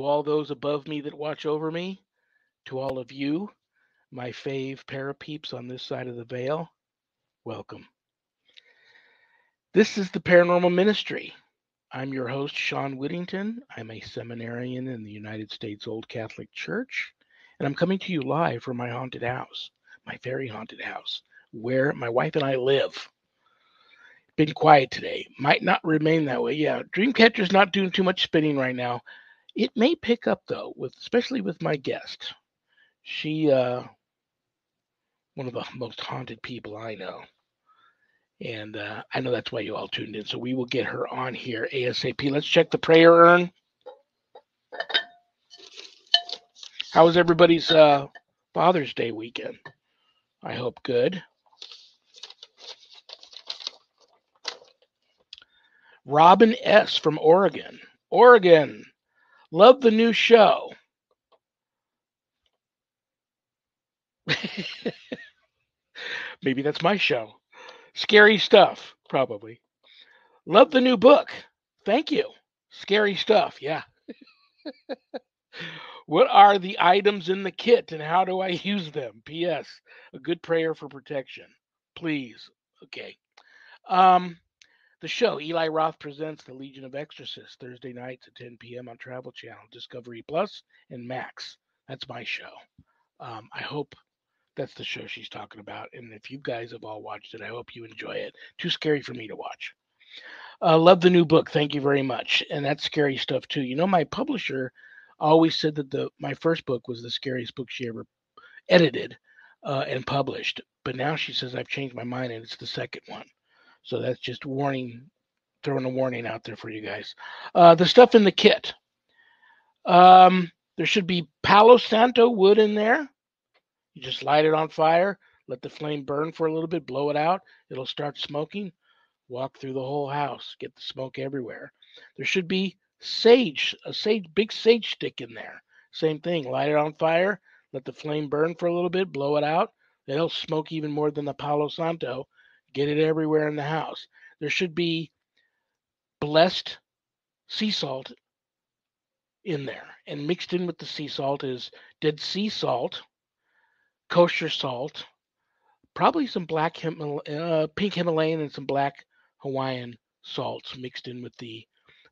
to all those above me that watch over me, to all of you, my fave parapeeps on this side of the veil, welcome. This is the Paranormal Ministry. I'm your host, Shawn Whittington. I'm a seminarian in the United States Old Catholic Church, and I'm coming to you live from my haunted house, my very haunted house, where my wife and I live. Been quiet today. Might not remain that way. Yeah, Dreamcatcher's not doing too much spinning right now. It may pick up though, with especially with my guest. She uh one of the most haunted people I know. And uh, I know that's why you all tuned in. So we will get her on here ASAP. Let's check the prayer urn. How was everybody's uh, Father's Day weekend? I hope good. Robin S. from Oregon. Oregon. Love the new show. Maybe that's my show. Scary stuff, probably. Love the new book. Thank you. Scary stuff, yeah. what are the items in the kit and how do I use them? P.S. A good prayer for protection. Please. Okay. Um, the show, Eli Roth presents The Legion of Exorcists, Thursday nights at 10 p.m. on Travel Channel, Discovery Plus, and Max. That's my show. Um, I hope that's the show she's talking about. And if you guys have all watched it, I hope you enjoy it. Too scary for me to watch. Uh, love the new book. Thank you very much. And that's scary stuff too. You know, my publisher always said that the my first book was the scariest book she ever edited uh, and published. But now she says I've changed my mind and it's the second one. So that's just warning, throwing a warning out there for you guys. Uh, the stuff in the kit. Um, there should be Palo Santo wood in there. You just light it on fire, let the flame burn for a little bit, blow it out. It'll start smoking. Walk through the whole house, get the smoke everywhere. There should be sage, a sage, big sage stick in there. Same thing. Light it on fire, let the flame burn for a little bit, blow it out. It'll smoke even more than the Palo Santo. Get it everywhere in the house. There should be blessed sea salt in there. And mixed in with the sea salt is dead sea salt, kosher salt, probably some black Himal- uh, pink Himalayan and some black Hawaiian salts mixed in with the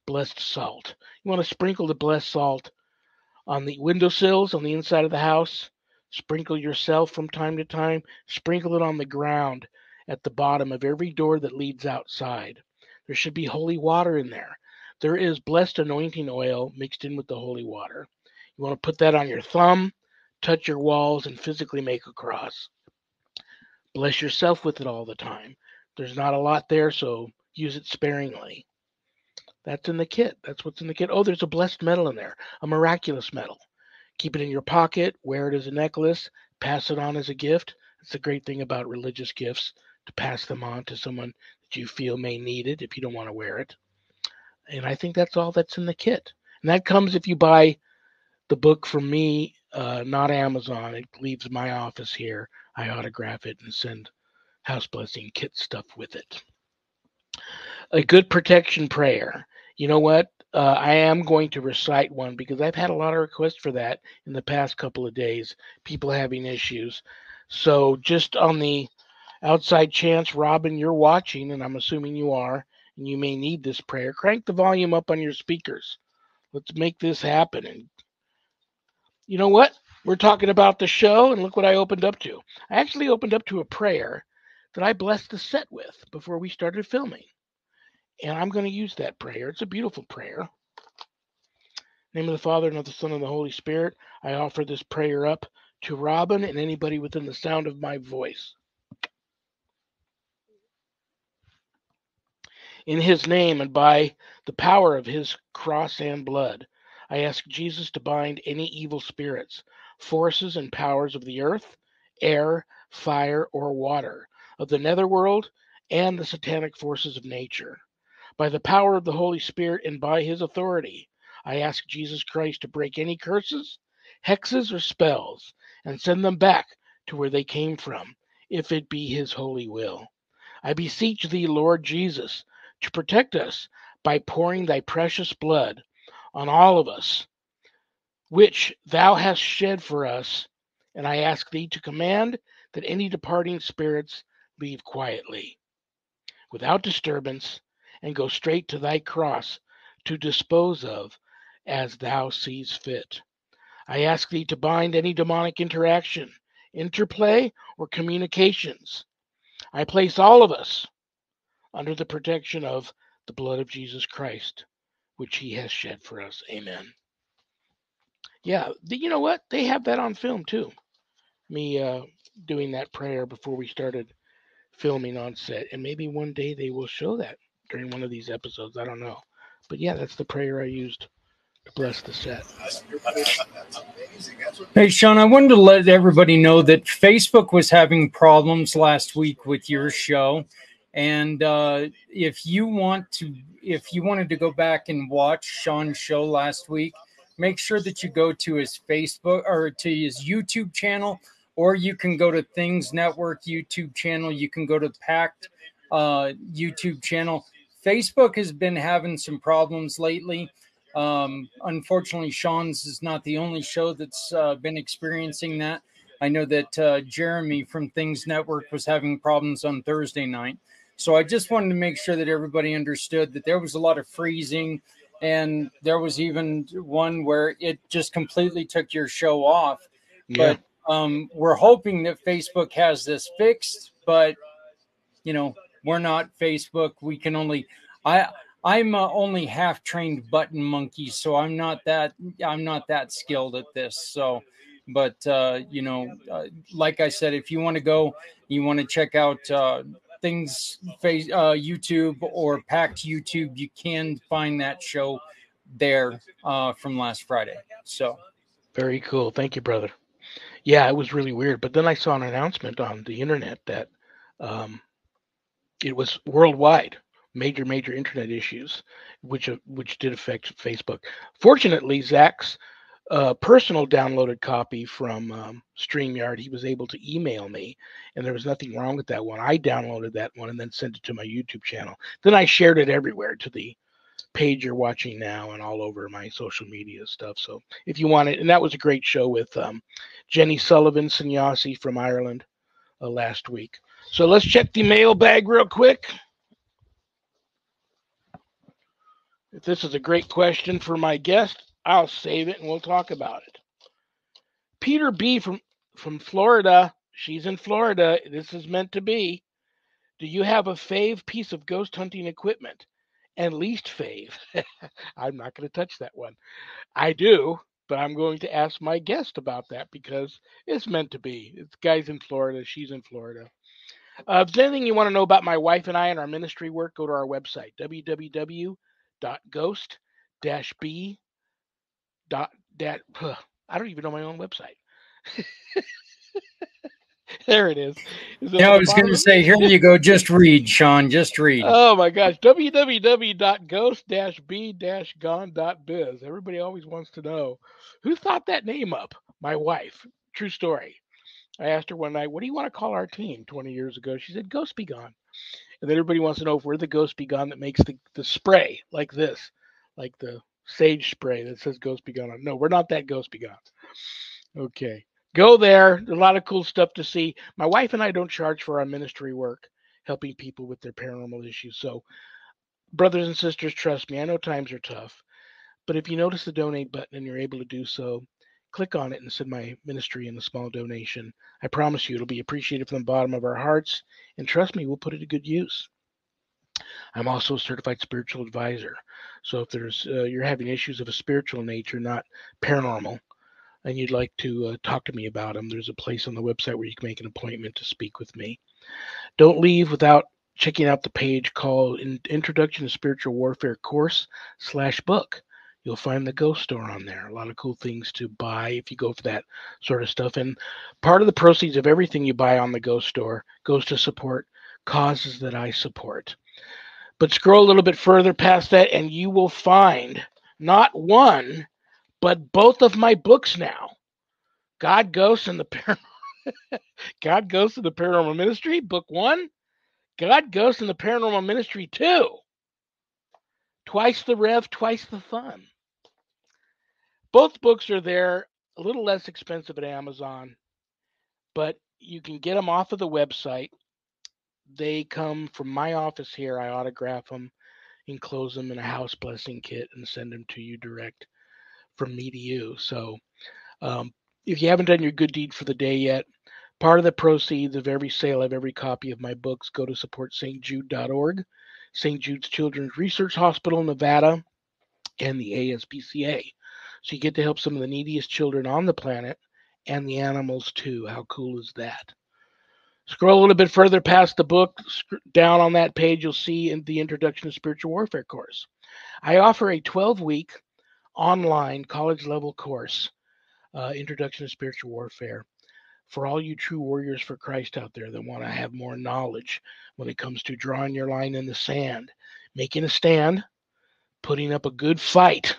blessed salt. You want to sprinkle the blessed salt on the windowsills on the inside of the house. Sprinkle yourself from time to time. Sprinkle it on the ground at the bottom of every door that leads outside. There should be holy water in there. There is blessed anointing oil mixed in with the holy water. You want to put that on your thumb, touch your walls, and physically make a cross. Bless yourself with it all the time. There's not a lot there, so use it sparingly. That's in the kit. That's what's in the kit. Oh, there's a blessed medal in there, a miraculous medal. Keep it in your pocket, wear it as a necklace, pass it on as a gift. It's a great thing about religious gifts to pass them on to someone that you feel may need it if you don't want to wear it. And I think that's all that's in the kit. And that comes if you buy the book from me, uh, not Amazon. It leaves my office here. I autograph it and send house blessing kit stuff with it. A good protection prayer. You know what? Uh, I am going to recite one because I've had a lot of requests for that in the past couple of days. People having issues. So just on the outside chance, Robin, you're watching, and I'm assuming you are, and you may need this prayer, crank the volume up on your speakers. Let's make this happen. And you know what? We're talking about the show, and look what I opened up to. I actually opened up to a prayer that I blessed the set with before we started filming. And I'm going to use that prayer. It's a beautiful prayer. name of the Father, and of the Son, and of the Holy Spirit, I offer this prayer up to Robin and anybody within the sound of my voice. In his name and by the power of his cross and blood, I ask Jesus to bind any evil spirits, forces, and powers of the earth, air, fire, or water, of the netherworld, and the satanic forces of nature. By the power of the Holy Spirit and by his authority, I ask Jesus Christ to break any curses, hexes, or spells and send them back to where they came from, if it be his holy will. I beseech thee, Lord Jesus, to protect us by pouring thy precious blood on all of us which thou hast shed for us, and I ask thee to command that any departing spirits leave quietly, without disturbance, and go straight to thy cross to dispose of as thou sees fit. I ask thee to bind any demonic interaction, interplay, or communications. I place all of us under the protection of the blood of Jesus Christ, which he has shed for us. Amen. Yeah, you know what? They have that on film too. Me uh, doing that prayer before we started filming on set. And maybe one day they will show that during one of these episodes. I don't know. But yeah, that's the prayer I used to bless the set. Hey, Shawn, I wanted to let everybody know that Facebook was having problems last week with your show. And uh, if you want to, if you wanted to go back and watch Shawn's show last week, make sure that you go to his Facebook or to his YouTube channel, or you can go to Things Network YouTube channel. You can go to Pact uh, YouTube channel. Facebook has been having some problems lately. Um, unfortunately, Shawn's is not the only show that's uh, been experiencing that. I know that uh, Jeremy from Things Network was having problems on Thursday night. So I just wanted to make sure that everybody understood that there was a lot of freezing, and there was even one where it just completely took your show off. Yeah. But um, we're hoping that Facebook has this fixed, but you know we're not Facebook. We can only I I'm uh, only half trained button monkey, so I'm not that I'm not that skilled at this. So, but uh, you know, uh, like I said, if you want to go, you want to check out uh, things face uh, YouTube or packed YouTube, you can find that show there uh, from last Friday. So very cool. Thank you, brother. Yeah, it was really weird. But then I saw an announcement on the internet that um, it was worldwide, major major internet issues, which uh, which did affect Facebook. Fortunately, Zach's a personal downloaded copy from um, StreamYard. He was able to email me, and there was nothing wrong with that one. I downloaded that one and then sent it to my YouTube channel. Then I shared it everywhere to the page you're watching now and all over my social media stuff. So if you want it, and that was a great show with um, Jenny Sullivan Sanyasi from Ireland uh, last week. So let's check the mailbag real quick. If this is a great question for my guest, I'll save it and we'll talk about it. Peter B from from Florida. She's in Florida. This is meant to be. Do you have a fave piece of ghost hunting equipment? And least fave. I'm not going to touch that one. I do, but I'm going to ask my guest about that because it's meant to be. It's guys in Florida. She's in Florida. Uh, if there's anything you want to know about my wife and I and our ministry work, go to our website, www.ghost-b dot dat I don't even know my own website. there it is. is yeah, I was going to say, here you go. Just read, Shawn. Just read. Oh my gosh. www.ghost-b-gone.biz. Everybody always wants to know who thought that name up. My wife. True story. I asked her one night, "What do you want to call our team?" Twenty years ago, she said, "Ghost Be Gone." And then everybody wants to know if we're the Ghost Be Gone that makes the the spray like this, like the sage spray that says Ghost Be Gone on. No, we're not that Ghost Be Gone. Okay. Go there. There's a lot of cool stuff to see. My wife and I don't charge for our ministry work, helping people with their paranormal issues. So, brothers and sisters, trust me, I know times are tough. But if you notice the donate button and you're able to do so, click on it and send my ministry in a small donation. I promise you it'll be appreciated from the bottom of our hearts. And trust me, we'll put it to good use. I'm also a certified spiritual advisor. So if there's uh, you're having issues of a spiritual nature, not paranormal, and you'd like to uh, talk to me about them, there's a place on the website where you can make an appointment to speak with me. Don't leave without checking out the page called Introduction to Spiritual Warfare Course slash book. You'll find the Ghost Store on there. A lot of cool things to buy if you go for that sort of stuff. And part of the proceeds of everything you buy on the Ghost Store goes to support causes that I support. But scroll a little bit further past that, and you will find not one, but both of my books now God, Ghosts, and the Paranormal. God, Ghosts, and the Paranormal Ministry, Book One. God, Ghosts, and the Paranormal Ministry Two. Twice the rev, twice the fun. both books are there, a little less expensive at Amazon, but you can get them off of the website. They come from my office here. I autograph them, enclose them in a house blessing kit, and send them to you direct from me to you. So, um, if you haven't done your good deed for the day yet, part of the proceeds of every sale of every copy of my books go to support stjude.org, St. Jude's Children's Research Hospital, Nevada, and the ASPCA. So you get to help some of the neediest children on the planet and the animals too. How cool is that? Scroll a little bit further past the book, down on that page, you'll see in the Introduction to Spiritual Warfare course. I offer a 12 week online college level course, uh, Introduction to Spiritual Warfare, for all you true warriors for Christ out there that want to have more knowledge when it comes to drawing your line in the sand, making a stand, putting up a good fight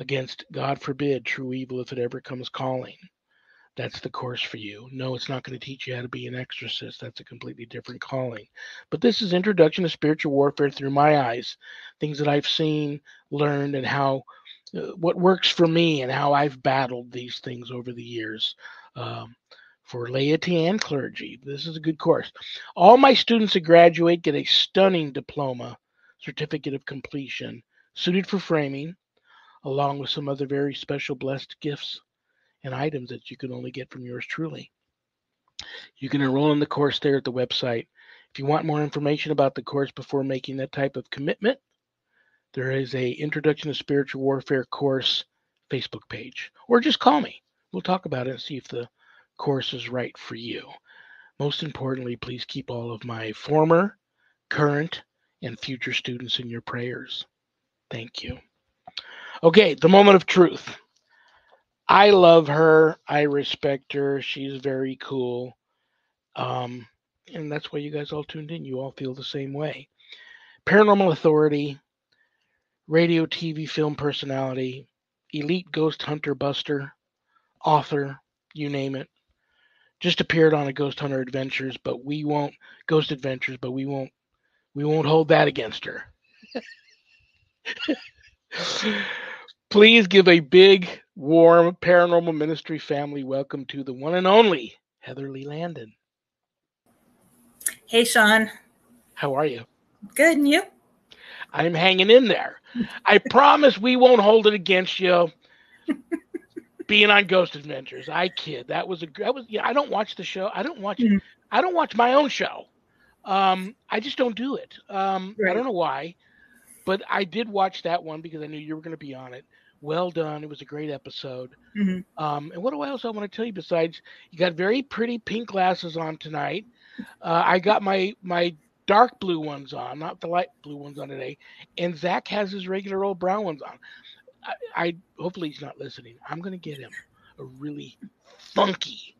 against, God forbid, true evil if it ever comes calling. That's the course for you. No, it's not going to teach you how to be an exorcist. That's a completely different calling. But this is Introduction to Spiritual Warfare through my eyes, things that I've seen, learned, and how uh, what works for me and how I've battled these things over the years. Um, for laity and clergy. This is a good course. All my students that graduate get a stunning diploma, certificate of completion, suited for framing, along with some other very special blessed gifts and items that you can only get from yours truly. You can enroll in the course there at the website. If you want more information about the course before making that type of commitment, there is a Introduction to Spiritual Warfare course Facebook page, or just call me. We'll talk about it and see if the course is right for you. Most importantly, please keep all of my former, current, and future students in your prayers. Thank you. Okay, the moment of truth. I love her. I respect her. She's very cool. Um, and that's why you guys all tuned in. You all feel the same way. Paranormal Authority, radio, TV, film personality, elite ghost hunter buster, author, you name it. Just appeared on a Ghost Hunter Adventures, but we won't Ghost Adventures, but we won't we won't hold that against her. Please give a big, warm paranormal ministry family welcome to the one and only Heather Leigh Landon. Hey, Shawn. How are you? Good, and you? I'm hanging in there. I promise we won't hold it against you. Being on Ghost Adventures, I kid. That was a that was yeah. I don't watch the show. I don't watch. Mm-hmm. I don't watch my own show. Um, I just don't do it. Um, right. I don't know why. But I did watch that one because I knew you were going to be on it. Well done. It was a great episode. Mm-hmm. Um, and what do I else I want to tell you besides you got very pretty pink glasses on tonight. Uh, I got my my dark blue ones on, not the light blue ones on today. And Zach has his regular old brown ones on. I, I hopefully he's not listening. I'm going to get him a really funky.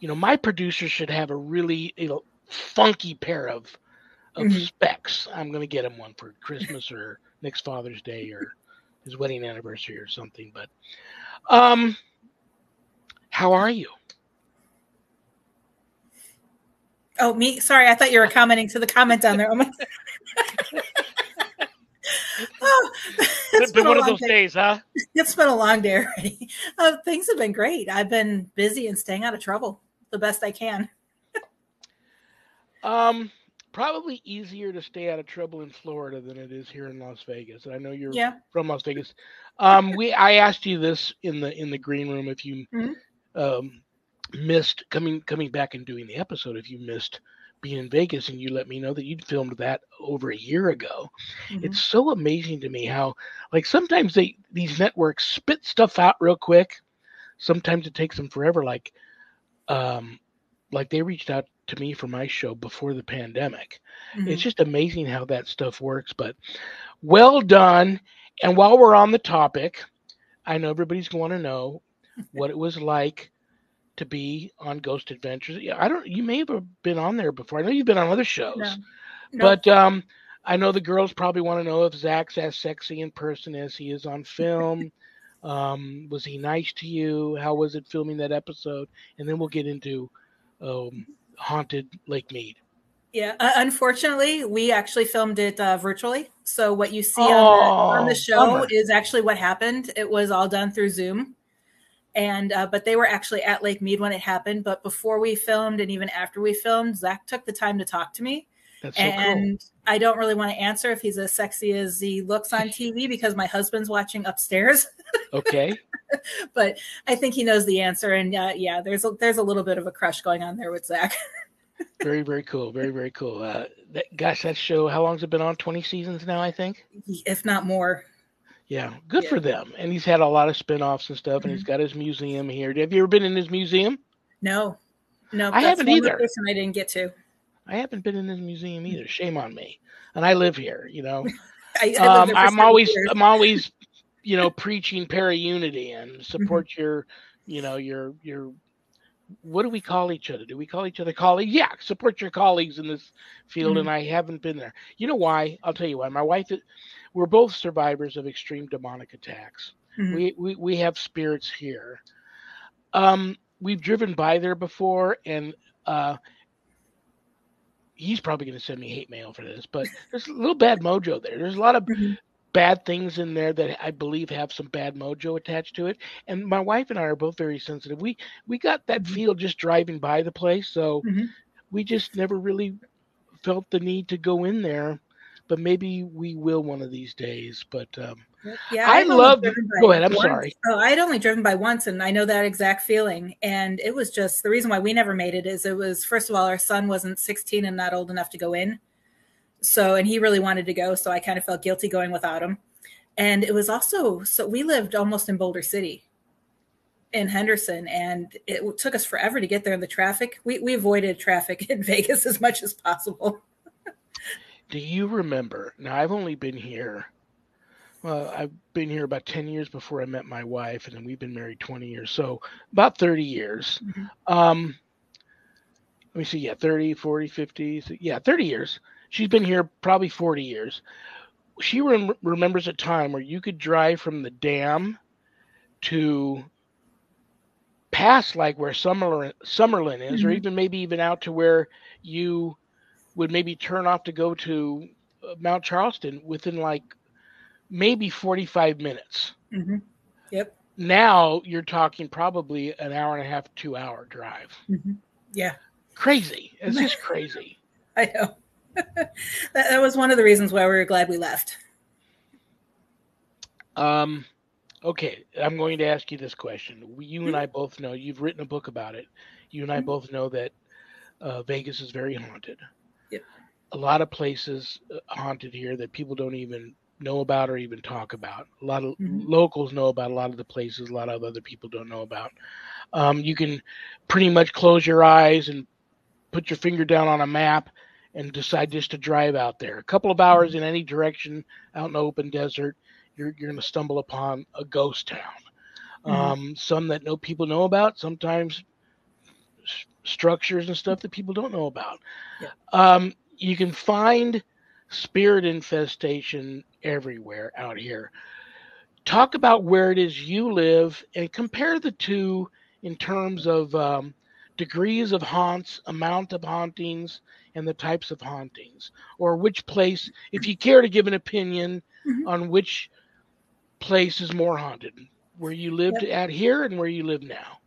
You know, my producer should have a really you know, funky pair of of mm-hmm. specs. I'm going to get him one for Christmas or next Father's Day or his wedding anniversary or something. But, um, how are you? Oh, me? Sorry, I thought you were commenting to the comment down there. Oh, it's been, been one of those day. days, huh? It's been a long day already. Uh, things have been great. I've been busy and staying out of trouble the best I can. um, probably easier to stay out of trouble in Florida than it is here in Las Vegas. And I know you're yeah. from Las Vegas. Um, we I asked you this in the in the green room if you mm-hmm. um, missed coming coming back and doing the episode if you missed being in Vegas and you let me know that you'd filmed that over a year ago. Mm-hmm. It's so amazing to me how like sometimes they these networks spit stuff out real quick. Sometimes it takes them forever like um like they reached out to me for my show before the pandemic. Mm-hmm. It's just amazing how that stuff works. But well done. And while we're on the topic, I know everybody's going to know what it was like to be on Ghost Adventures. Yeah, I don't. You may have been on there before. I know you've been on other shows, no. No. but um, I know the girls probably want to know if Zak's as sexy in person as he is on film. um, was he nice to you? How was it filming that episode? And then we'll get into um, haunted Lake Mead. Yeah, uh, unfortunately, we actually filmed it uh, virtually. So what you see Oh, on, the, on the show bummer. is actually what happened. It was all done through Zoom, and uh, but they were actually at Lake Mead when it happened. But before we filmed, and even after we filmed, Zak took the time to talk to me, That's so cool. and I don't really want to answer if he's as sexy as he looks on TV because my husband's watching upstairs. Okay. but I think he knows the answer, and uh, yeah, there's a, there's a little bit of a crush going on there with Zak. very, very cool. Very, very cool. Uh, that, gosh, that show, how long's it been on? 20 seasons now, I think. if not more. Yeah, good Yeah. for them. And he's had a lot of spin-offs and stuff, and he's got his museum here. Have you ever been in his museum? No, no, I haven't either. I didn't get to. I haven't been in this museum either. Shame on me. And I live here, you know. I, I um, I'm always. I'm always you know preaching para unity and support Mm-hmm. your you know your your what do we call each other? Do we call each other colleagues? Yeah, support your colleagues in this field. Mm-hmm. And I haven't been there. You know why? I'll tell you why. My wife, we're both survivors of extreme demonic attacks. Mhm. We, we we have spirits here. Um, we've driven by there before, and uh, he's probably going to send me hate mail for this, but there's a little bad mojo there. There's a lot of Mhm. bad things in there that I believe have some bad mojo attached to it. And my wife and I are both very sensitive. We we got that Mhm. feel just driving by the place, so Mhm. we just never really felt the need to go in there. But maybe we will one of these days. But um, Yeah, I love- go ahead, I'm once. sorry. Oh, I'd only driven by once, and I know that exact feeling. And it was just the reason why we never made it is it was first of all our son wasn't 16 and not old enough to go in, so and he really wanted to go, so I kind of felt guilty going without him. And it was also so we lived almost in Boulder City, in Henderson, and it took us forever to get there in the traffic. We we avoided traffic in Vegas as much as possible. do you remember? Now I've only been here. Well, I've been here about 10 years before I met my wife, and then we've been married 20 years. So about 30 years. Mhm. Um, let me see. Yeah, 30, 40, 50. So yeah, 30 years. She's been here probably 40 years. She rem- remembers a time where you could drive from the dam to past like where Summerlin, Summerlin is, or Mhm. even maybe even out to where you would maybe turn off to go to uh, Mount Charleston within like maybe 45 minutes. hmm Yep. Now you're talking probably an hour and a half, two hour drive. hmm Yeah. Crazy. It's just crazy. I know. that, that was one of the reasons why we were glad we left. Um, okay, I'm going to ask you this question. We- You and I both know you've written a book about it. You and I Mhm. both know that uh, Vegas is very haunted. Yep. A lot of places uh, haunted here that people don't even know about or even talk about. A lot of Mhm. locals know about a lot of the places. A lot of other people don't know about. Um, you can pretty much close your eyes and put your finger down on a map and decide just to drive out there. A couple of hours in any direction out in the open desert, you're you're going to stumble upon a ghost town. Mhm. Um, some that no people know about, sometimes s- structures and stuff that people don't know about. Yeah. Um, you can find spirit infestation everywhere out here. Talk about where it is you live and compare the two in terms of um, degrees of haunts, amount of hauntings, and the types of hauntings, or which place, if you care to give an opinion Mhm. on which place is more haunted, where you lived at here and where you live now.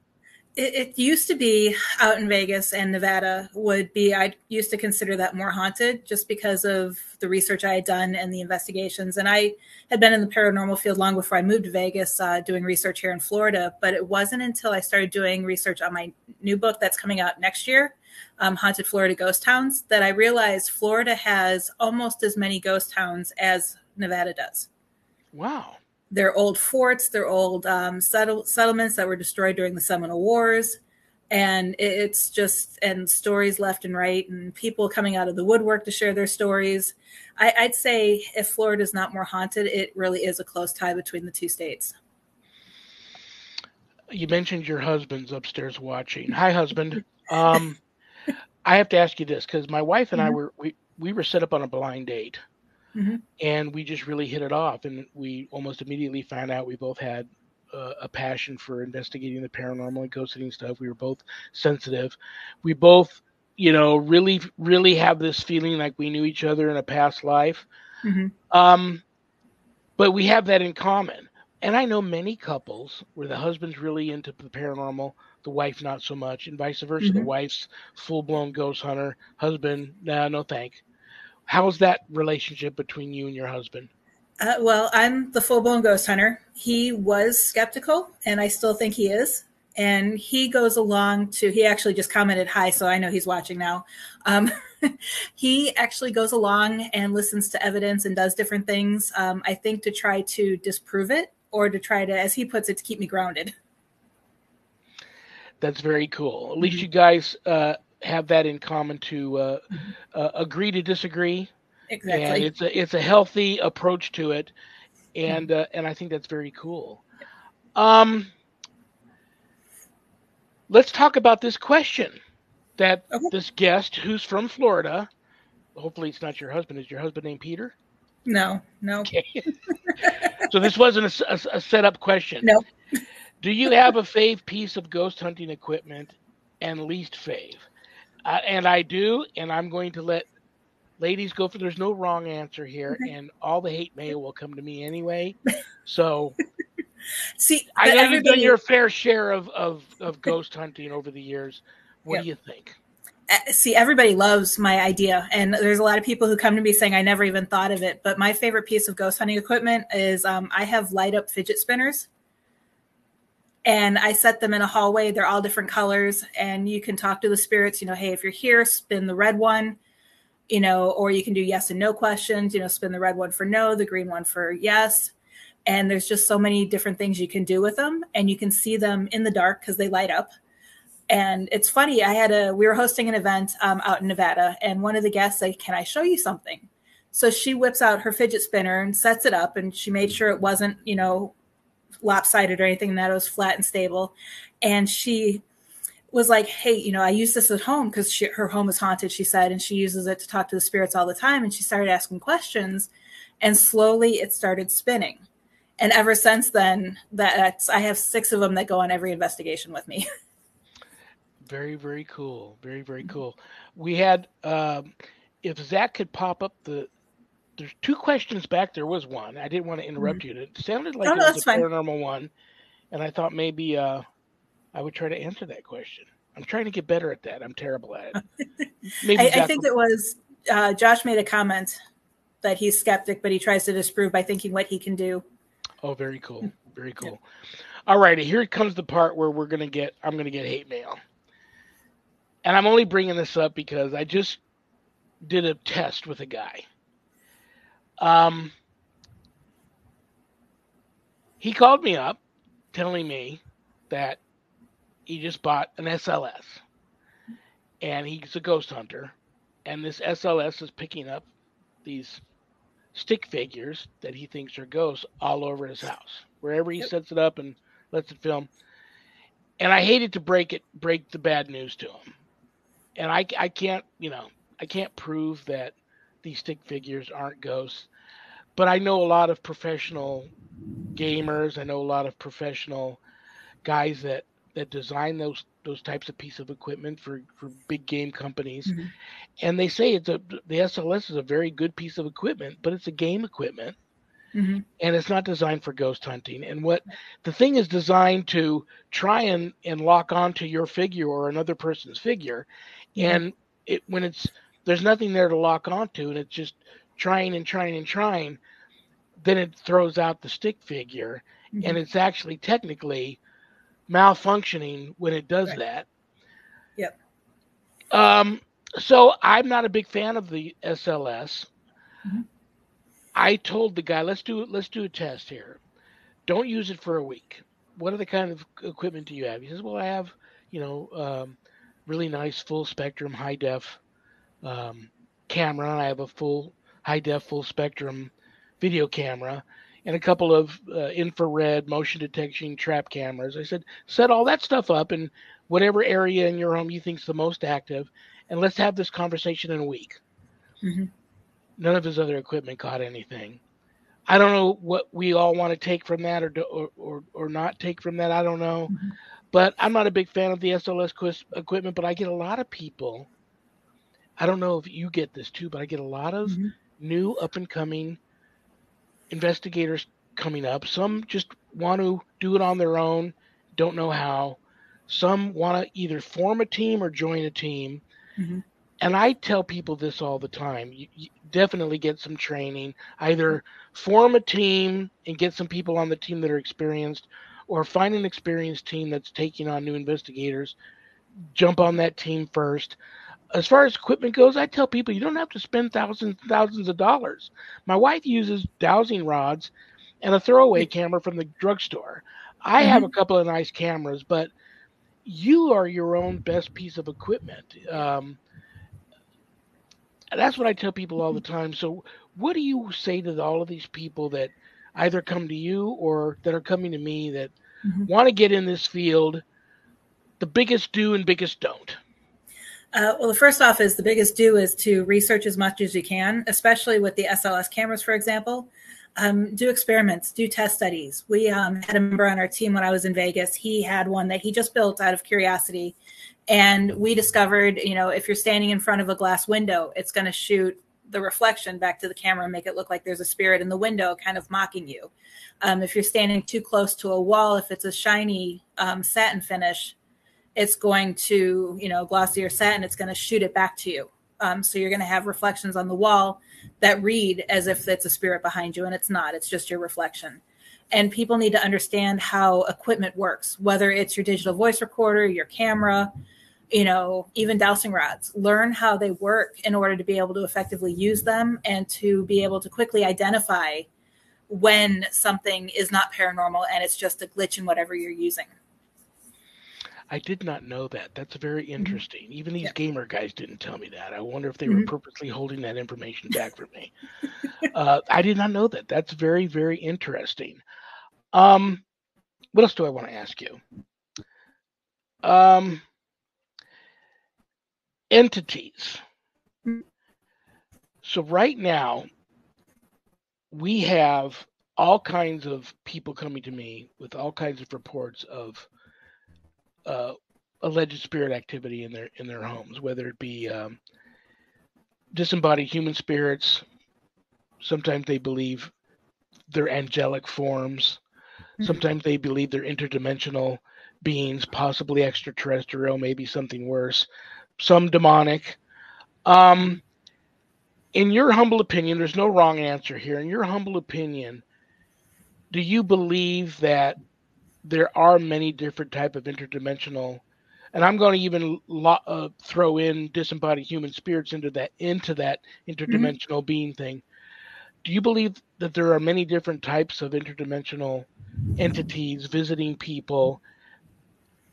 It, it used to be out in Vegas and Nevada would be, I used to consider that more haunted just because of the research I had done and the investigations. And I had been in the paranormal field long before I moved to Vegas uh, doing research here in Florida. But it wasn't until I started doing research on my new book that's coming out next year, um, Haunted Florida Ghost Towns, that I realized Florida has almost as many ghost towns as Nevada does. Wow. They're old forts, they're old um, settle- settlements that were destroyed during the Seminole Wars. And it's just, and stories left and right, and people coming out of the woodwork to share their stories. I, I'd say if Florida is not more haunted, it really is a close tie between the two states. You mentioned your husband's upstairs watching. Hi, husband. Um, I have to ask you this because my wife and I Mhm. were we, we were set up on a blind date, Mhm. and we just really hit it off, and we almost immediately found out we both had uh, a passion for investigating the paranormal and ghost hunting stuff. We were both sensitive. We both you know, really, really have this feeling like we knew each other in a past life. hmm Um, but we have that in common. And I know many couples where the husband's really into the paranormal, the wife not so much, and vice versa. The Mhm. wife's full blown ghost hunter, husband, nah, no thank. How's that relationship between you and your husband? Uh, well, I'm the full blown ghost hunter. He was skeptical, and I still think he is. And he goes along to, he actually just commented hi, so I know he's watching now. Um, he actually goes along and listens to evidence and does different things, um, I think, to try to disprove it or to try to, as he puts it, to keep me grounded. That's very cool. At least Mhm. you guys uh, have that in common to uh, Mhm. uh, agree to disagree, Exactly. and it's a it's a healthy approach to it, and uh, and I think that's very cool. Um, let's talk about this question that Okay. this guest who's from Florida. Hopefully, it's not your husband. Is your husband named Peter? No, no, Okay. so this wasn't a a, a setup question. no. Do you have a fave piece of ghost hunting equipment and least fave? Uh, and I do, and I'm going to let ladies go for. There's no wrong answer here, and all the hate mail will come to me anyway. So See, I know you've done your fair share of of, of ghost hunting over the years. What do you think? uh, see everybody loves my idea and there's a lot of people who come to me saying i never even thought of it but my favorite piece of ghost hunting equipment is um, i have light up fidget spinners and i set them in a hallway. They're all different colors and you can talk to the spirits you know hey if you're here spin the red one you know or you can do yes and no questions you know spin the red one for no the green one for yes. And there's just so many different things you can do with them and you can see them in the dark because they light up. And it's funny i had a we were hosting an event um, out in nevada and one of the guests said can i show you something? So she whips out her fidget spinner and sets it up and she made sure it wasn't you know lopsided or anything that it was flat and stable and she was like hey you know i use this at home because her home is haunted she said and she uses it to talk to the spirits all the time and she started asking questions and slowly it started spinning and ever since then that's i have six of them that go on every investigation with me Very very cool. Very very cool. We had um, if Zach could pop up the. There's two questions back. There was one. I didn't want to interrupt you. It sounded like Oh, it no, was a fine. paranormal one, and I thought maybe uh, I would try to answer that question. I'm trying to get better at that. I'm terrible at it. Maybe I, I think it was uh, Josh made a comment that he's skeptic, but he tries to disprove by thinking what he can do. Oh, very cool. Very cool. All righty, here comes the part where we're gonna get. I'm gonna get hate mail, and I'm only bringing this up because I just did a test with a guy. Um, he called me up, telling me that he just bought an SLS, and he's a ghost hunter, and this SLS is picking up these stick figures that he thinks are ghosts all over his house, wherever he sets it up and lets it film. And I hated to break it, break the bad news to him. And I, I can't, you know, I can't prove that these stick figures aren't ghosts. But I know a lot of professional gamers. I know a lot of professional guys that that design those those types of piece of equipment for for big game companies Mhm. and they say it's a the SLS is a very good piece of equipment, but it's a game equipment hmm and it's not designed for ghost hunting. And what the thing is designed to try and, and lock onto your figure or another person's figure, and it when it's there's nothing there to lock onto, and it's just trying and trying and trying, then it throws out the stick figure, Mm-hmm. and it's actually technically malfunctioning when it does Right. that. Yep. Um. So I'm not a big fan of the SLS. Mhm. I told the guy, let's do let's do a test here. Don't use it for a week. What other kind of equipment do you have? He says, well, I have, you know, um, really nice full spectrum high def um, camera. And I have a full high def full spectrum video camera and a couple of uh, infrared motion detection trap cameras. I said, set all that stuff up in whatever area in your home you think's the most active, and let's have this conversation in a week. Mhm. None of his other equipment caught anything. I don't know what we all want to take from that or or, or or not take from that. I don't know, Mhm. but I'm not a big fan of the SLS equipment. But I get a lot of people I don't know if you get this too, but I get a lot of Mm-hmm. new up and coming investigators coming up. Some just want to do it on their own, don't know how. Some want to either form a team or join a team. Mhm. And I tell people this all the time. You, you definitely get some training. Either form a team and get some people on the team that are experienced, or find an experienced team that's taking on new investigators. Jump on that team first. As far as equipment goes, I tell people you don't have to spend thousands thousands of dollars. My wife uses dowsing rods and a throwaway camera from the drugstore. I have a couple of nice cameras, but you are your own best piece of equipment. Um, that's what I tell people all the time. So, what do you say to all of these people that either come to you or that are coming to me that Mhm. want to get in this field? The biggest do and biggest don't. Uh, well, the first off is the biggest do is to research as much as you can, especially with the SLS cameras, for example. Um, do experiments, do test studies. We um, had a member on our team when I was in Vegas. He had one that he just built out of curiosity. And we discovered, you know, if you're standing in front of a glass window, it's going to shoot the reflection back to the camera and make it look like there's a spirit in the window kind of mocking you. Um, if you're standing too close to a wall, if it's a shiny um, satin finish, it's going to, you know, glossier satin, it's going to shoot it back to you. Um, so you're going to have reflections on the wall that read as if it's a spirit behind you, and it's not. It's just your reflection. And people need to understand how equipment works, whether it's your digital voice recorder, your camera, you know, even dowsing rods. Learn how they work in order to be able to effectively use them and to be able to quickly identify when something is not paranormal and it's just a glitch in whatever you're using. I did not know that. That's very interesting. Even these Yeah. gamer guys didn't tell me that. I wonder if they were Mhm. purposely holding that information back from me. uh, I did not know that. That's very, very interesting. Um, what else do I want to ask you? Um, entities. So right now, we have all kinds of people coming to me with all kinds of reports of uh, alleged spirit activity in their in their homes, whether it be um, disembodied human spirits. Sometimes they believe they're angelic forms. Mhm. Sometimes they believe they're interdimensional beings, possibly extraterrestrial, maybe something worse. Some demonic. Um, in your humble opinion, there's no wrong answer here. In your humble opinion, do you believe that there are many different type of interdimensional and i'm going to even lo- uh, throw in disembodied human spirits into that into that interdimensional being thing. Do you believe that there are many different types of interdimensional entities visiting people?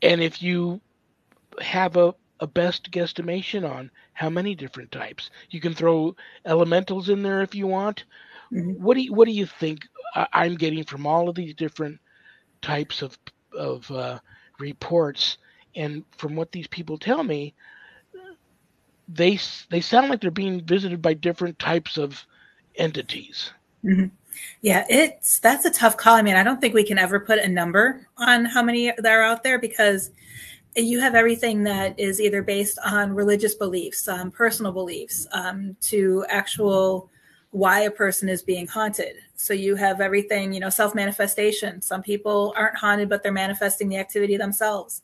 And if you have a, a best guesstimation on how many different types you can throw elementals in there if you want. Mhm. what do you what do you think i'm getting from all of these different types of of uh, reports, and from what these people tell me, they they sound like they're being visited by different types of entities. Yeah, it's that's a tough call. I mean, I don't think we can ever put a number on how many that are out there because you have everything that is either based on religious beliefs, um, personal beliefs, um, to actual why a person is being haunted. So you have everything, you know, self manifestation. Some people aren't haunted, but they're manifesting the activity themselves.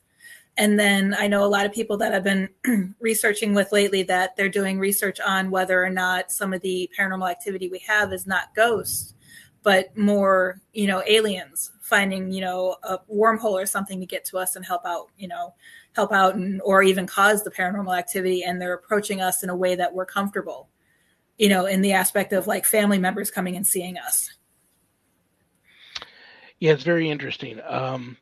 And then I know a lot of people that I've been researching with lately that they're doing research on whether or not some of the paranormal activity we have is not ghosts, but more, you know, aliens finding, you know, a wormhole or something to get to us and help out, you know, help out and or even cause the paranormal activity and they're approaching us in a way that we're comfortable, you know, in the aspect of like family members coming and seeing us. Yeah, it's very interesting. Um,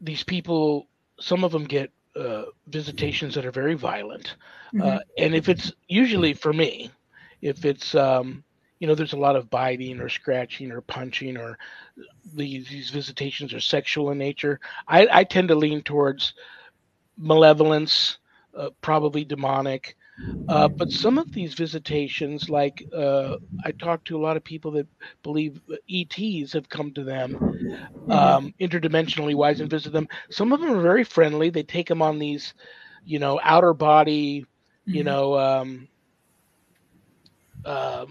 these people, some of them get uh, visitations that are very violent, uh, and if it's usually for me, if it's um, you know, there's a lot of biting or scratching or punching or these these visitations are sexual in nature. I, I tend to lean towards malevolence, uh, probably demonic. Uh, but some of these visitations, like uh, I talked to a lot of people that believe ETs have come to them um, interdimensionally wise and visit them. Some of them are very friendly. They take them on these, you know, outer body you know, um, uh,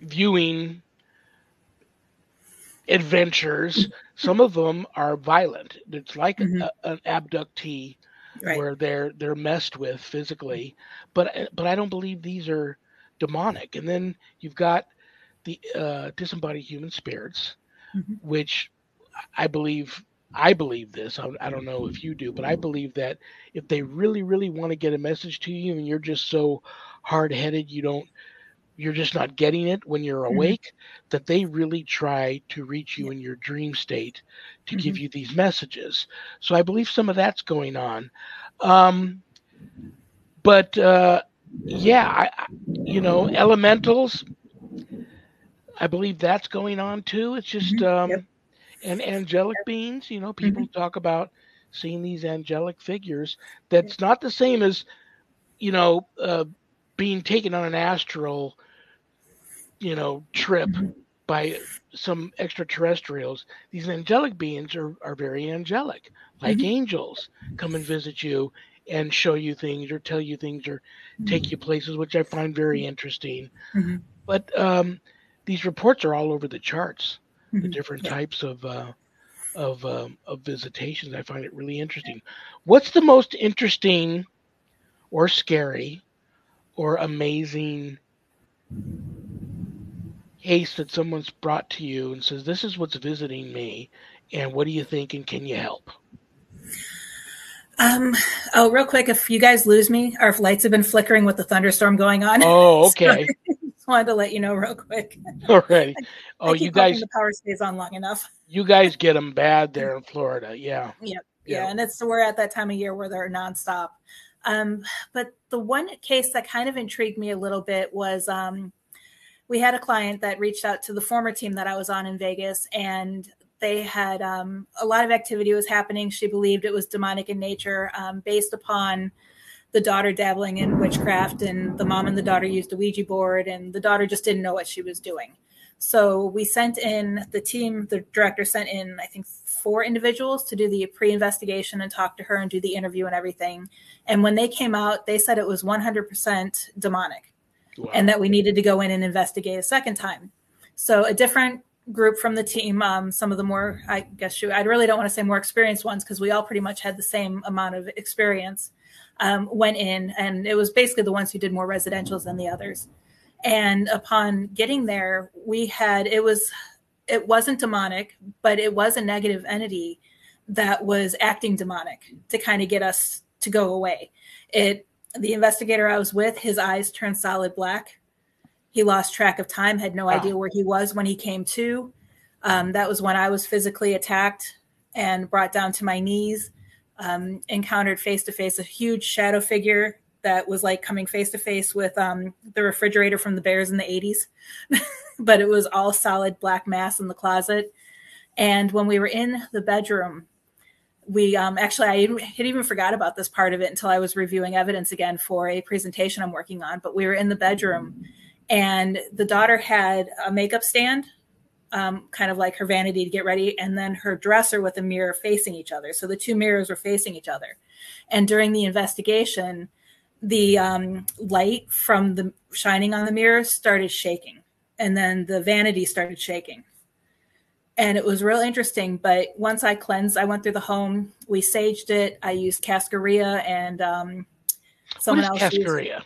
viewing adventures. Some of them are violent. It's like Mhm. a, an abductee Right. where they're they're messed with physically, but but I don't believe these are demonic. And then you've got the uh, disembodied human spirits, Mhm. which I believe I believe this. I, I don't know if you do, but I believe that if they really really want to get a message to you, and you're just so hard headed, you don't. You're just not getting it when you're Mhm. awake. That they really try to reach you in your dream state to give Mhm. you these messages. So I believe some of that's going on. Um, but uh, yeah, I, you know, elementals. I believe that's going on too. It's just Mhm, um, yep. Mm-hmm. and angelic beings. You know, people talk about seeing these angelic figures. That's not the same as you know uh, being taken on an astral, you know, trip Mhm. by some extraterrestrials. These angelic beings are, are very angelic, like Mhm. angels come and visit you and show you things or tell you things or take you places, which I find very interesting. Mhm. But um, these reports are all over the charts, the Mhm. different Yeah. types of uh, of um, of visitations. I find it really interesting. What's the most interesting, or scary, or amazing case that someone's brought to you and says, "This is what's visiting me, and what do you think, and can you help?" Um, oh, real quick, if you guys lose me, our lights have been flickering with the thunderstorm going on. Oh, okay, Just wanted to let you know real quick. alrighty. I Oh, you guys, the power stays on long enough. you guys get them bad there in Florida. Yeah. Yeah, Yeah. and it's we're at that time of year where they're nonstop. Um, but the one case that kind of intrigued me a little bit was um, we had a client that reached out to the former team that I was on in Vegas, and they had um, a lot of activity was happening. She believed it was demonic in nature, um, based upon the daughter dabbling in witchcraft, and the mom and the daughter used a Ouija board, and the daughter just didn't know what she was doing. So we sent in the team, the director sent in, I think, four individuals to do the pre investigation and talk to her and do the interview and everything. And when they came out, they said it was 100% demonic Wow. and that we needed to go in and investigate a second time. So a different group from the team, um, some of the more, I guess you, I really don't want to say more experienced ones because we all pretty much had the same amount of experience, um, went in and it was basically the ones who did more residentials than the others. And upon getting there, we had, it was, it wasn't demonic, but it was a negative entity that was acting demonic to kind of get us to go away. It, the investigator I was with, his eyes turned solid black. He lost track of time, had no Wow. idea where he was when he came to. Um, that was when I was physically attacked and brought down to my knees. Um, encountered face to face a huge shadow figure that was like coming face to face with um, the refrigerator from the Bears in the 80s, but it was all solid black mass in the closet. And when we were in the bedroom, we um, actually I had even forgot about this part of it until I was reviewing evidence again for a presentation I'm working on. But we were in the bedroom, and the daughter had a makeup stand, um, kind of like her vanity to get ready, and then her dresser with a mirror facing each other. So the two mirrors were facing each other. And during the investigation, the um, light from the shining on the mirror started shaking, and then the vanity started shaking and it was real interesting. But once I cleansed, I went through the home. We saged it. I used cascarilla and um, someone what is else. used- cascarilla?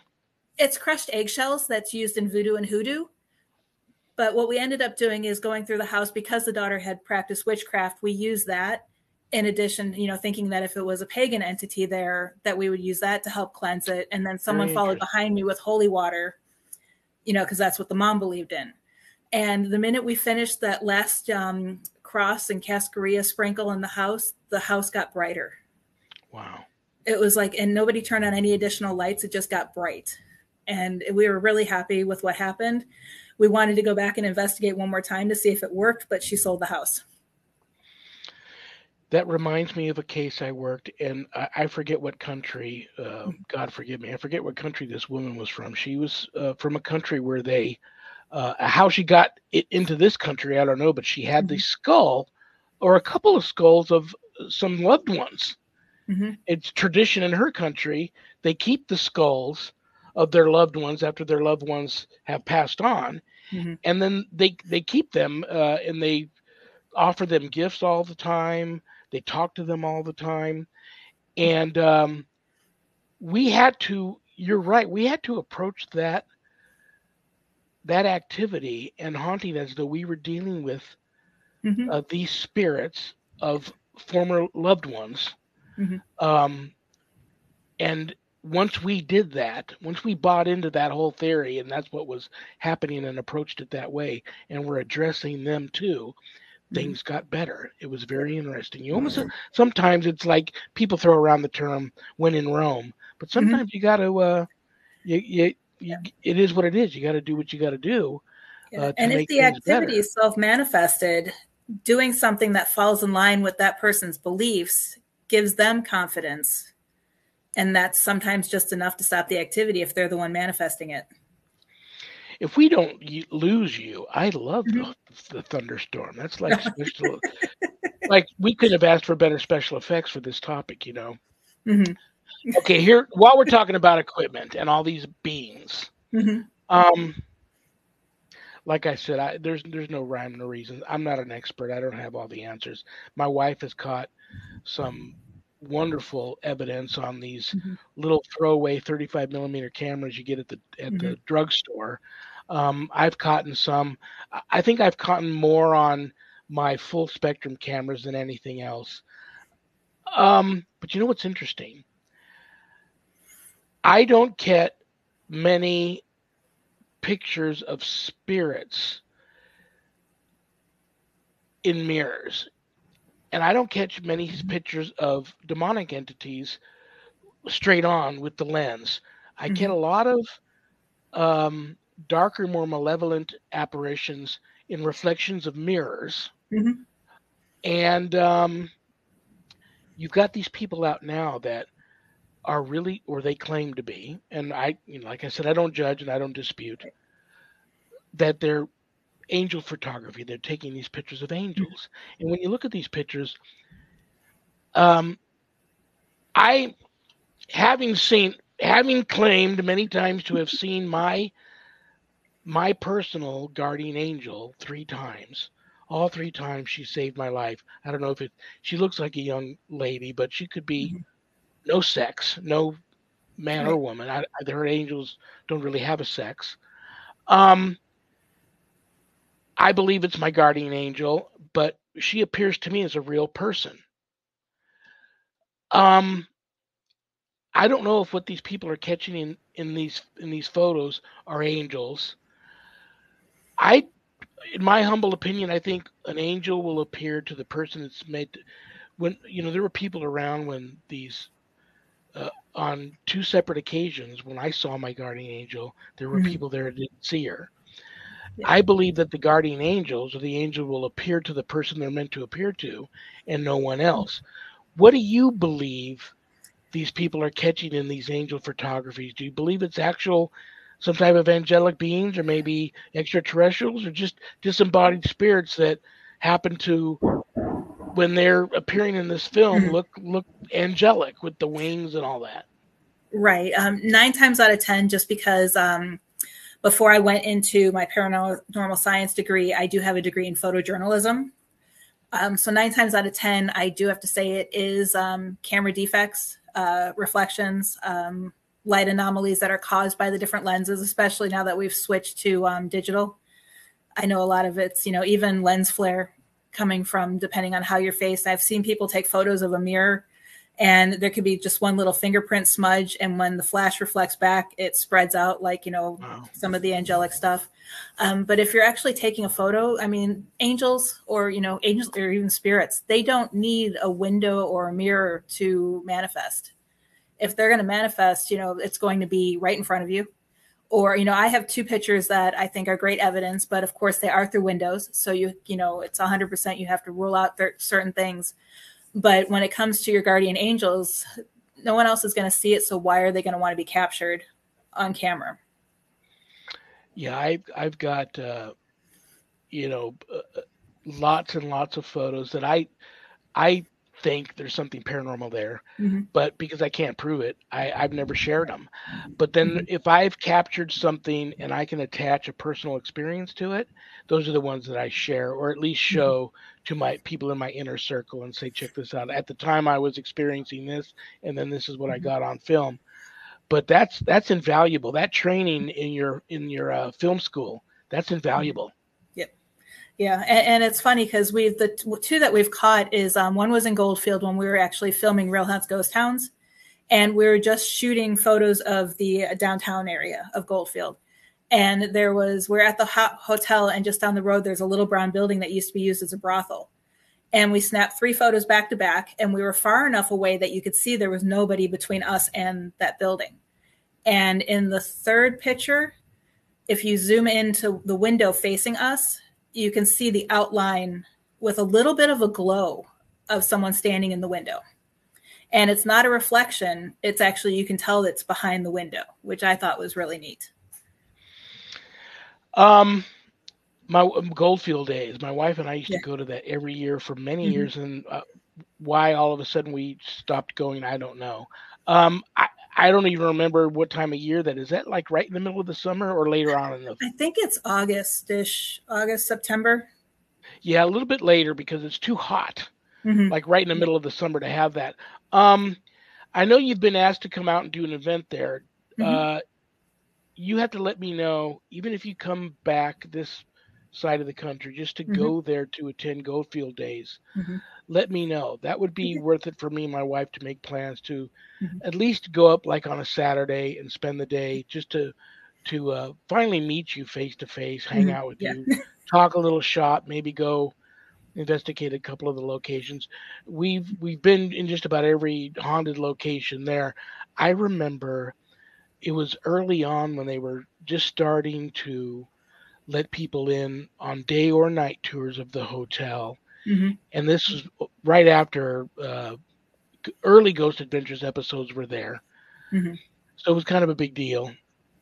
it's crushed eggshells that's used in voodoo and hoodoo. But what we ended up doing is going through the house because the daughter had practiced witchcraft. We used that in addition, you know, thinking that if it was a pagan entity there, that we would use that to help cleanse it. And then someone Very followed behind me with holy water, you know, because that's what the mom believed in. And the minute we finished that last um, cross and cascarilla sprinkle in the house, the house got brighter. Wow. It was like, and nobody turned on any additional lights. It just got bright. And we were really happy with what happened. We wanted to go back and investigate one more time to see if it worked, but she sold the house. That reminds me of a case I worked in. I, I forget what country. Uh, God forgive me. I forget what country this woman was from. She was uh, from a country where they, uh, how she got it into this country, I don't know, but she had the Mhm. skull or a couple of skulls of some loved ones. Mhm. It's tradition in her country. They keep the skulls of their loved ones after their loved ones have passed on, mm-hmm. and then they they keep them uh, and they offer them gifts all the time. They talk to them all the time, and um, we had to. You're right. We had to approach that that activity and haunting as though we were dealing with mm-hmm. uh, these spirits of former loved ones. Mm-hmm. Um, and once we did that, once we bought into that whole theory, and that's what was happening and approached it that way, and we're addressing them too, mm-hmm. things got better. It was very interesting. You almost mm-hmm. sometimes it's like people throw around the term "when in Rome," but mm-hmm. sometimes you got to uh, you, you you, it is what it is. You got to do what you got to do. Uh, and if the activity is self manifested, doing something that falls in line with that person's beliefs gives them confidence. And that's sometimes just enough to stop the activity if they're the one manifesting it. If we don't lose you, I love mm-hmm. the, the, thunderstorm. That's like special, like we could have asked for better special effects for this topic, you know. Mm-hmm okay, here while we're talking about equipment and all these beings, mm-hmm. um, like I said, I, there's there's no rhyme no reason. I'm not an expert. I don't have all the answers. My wife has caught some wonderful evidence on these mm-hmm. little throwaway 35 millimeter cameras you get at the at mm-hmm. the drugstore. Um, I've caught some. I think I've caught more on my full spectrum cameras than anything else. Um, but you know what's interesting? I don't get many pictures of spirits in mirrors. And I don't catch many pictures of demonic entities straight on with the lens. I mm-hmm. get a lot of um, darker, more malevolent apparitions in reflections of mirrors. Mm-hmm. And um, you've got these people out now that are really, or they claim to be, and I, you know, like I said, I don't judge and I don't dispute that they're angel photography. They're taking these pictures of angels, and when you look at these pictures, um, I, having seen, having claimed many times to have seen my, my personal guardian angel three times. All three times she saved my life. I don't know if it. She looks like a young lady, but she could be. Mm-hmm no sex, no man or woman. I, I heard angels don't really have a sex. Um, I believe it's my guardian angel, but she appears to me as a real person. Um, I don't know if what these people are catching in in these in these photos are angels. I, in my humble opinion, I think an angel will appear to the person that's made. When you know there were people around when these uh, on two separate occasions when I saw my guardian angel, there were mm-hmm. people there that didn't see her. Yeah. I believe that the guardian angels or the angel will appear to the person they're meant to appear to and no one else. What do you believe these people are catching in these angel photographies? Do you believe it's actual some type of angelic beings or maybe extraterrestrials or just disembodied spirits that happen to when they're appearing in this film mm-hmm. look look angelic with the wings and all that. Right. Um, nine times out of ten, just because um, before I went into my paranormal science degree, I do have a degree in photojournalism. Um, so nine times out of ten, I do have to say it is um, camera defects, uh, reflections, um, light anomalies that are caused by the different lenses, especially now that we've switched to um, digital. I know a lot of it's, you know, even lens flare coming from depending on how you're faced. I've seen people take photos of a mirror and there could be just one little fingerprint smudge and when the flash reflects back it spreads out like you know wow. some of the angelic stuff um, but if you're actually taking a photo i mean angels or you know angels or even spirits they don't need a window or a mirror to manifest if they're going to manifest you know it's going to be right in front of you or you know i have two pictures that i think are great evidence but of course they are through windows. So you you know it's 100% you have to rule out certain things. But when it comes to your guardian angels no one else is going to see it. So why are they going to want to be captured on camera? Yeah I, i've got uh, you know uh, lots and lots of photos that i i think there's something paranormal there. Mhm. But because I can't prove it, I, I've never shared them. But then if I've captured something and I can attach a personal experience to it, those are the ones that I share or at least show to my people in my inner circle and say, check this out. At the time I was experiencing this, and then this is what I Mhm. got on film. But that's that's invaluable. That training in your in your uh, film school, that's invaluable. Yeah, and, and it's funny because we've the two that we've caught is um, one was in Goldfield when we were actually filming Real Haunts Ghost Towns, and we were just shooting photos of the downtown area of Goldfield. And there was we're at the ho- hotel, and just down the road there's a little brown building that used to be used as a brothel. And we snapped three photos back to back, and we were far enough away that you could see there was nobody between us and that building. And in the third picture, if you zoom into the window facing us, you can see the outline with a little bit of a glow of someone standing in the window. And it's not a reflection, it's actually, you can tell it's behind the window, which I thought was really neat. Um, my um, Goldfield days. My wife and I used Yeah. to go to that every year for many Mhm. years, and uh, why all of a sudden we stopped going, I don't know. Um, I I don't even remember what time of year that is. That like right in the middle of the summer or later on in the I think it's August-ish, August, September. yeah, a little bit later because it's too hot. Mhm. like right in the middle of the summer to have that. Um, I know you've been asked to come out and do an event there. Mhm. Uh, you have to let me know, even if you come back this side of the country, just to Mhm. go there to attend Goldfield Days. Mhm. Let me know. That would be Okay. worth it for me and my wife to make plans to Mhm. at least go up like on a Saturday and spend the day just to to uh, finally meet you face to face, hang Mhm. out with Yeah. you, talk a little shop, maybe go investigate a couple of the locations. We've we've been in just about every haunted location there. I remember it was early on when they were just starting to let people in on day or night tours of the hotel. Mhm. And this was right after uh, early Ghost Adventures episodes were there. Mhm. So it was kind of a big deal.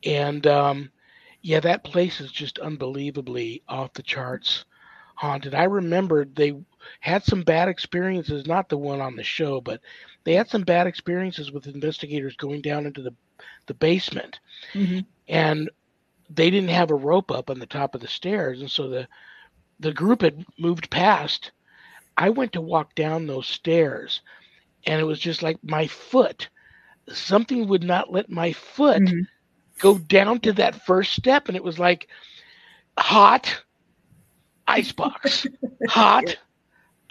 And um, yeah, that place is just unbelievably off the charts haunted. I remembered they had some bad experiences, not the one on the show, but they had some bad experiences with investigators going down into the the basement Mhm. and they didn't have a rope up on the top of the stairs and so the the group had moved past. I went to walk down those stairs and it was just like my foot something would not let my foot Mhm. go down to that first step and it was like hot icebox hot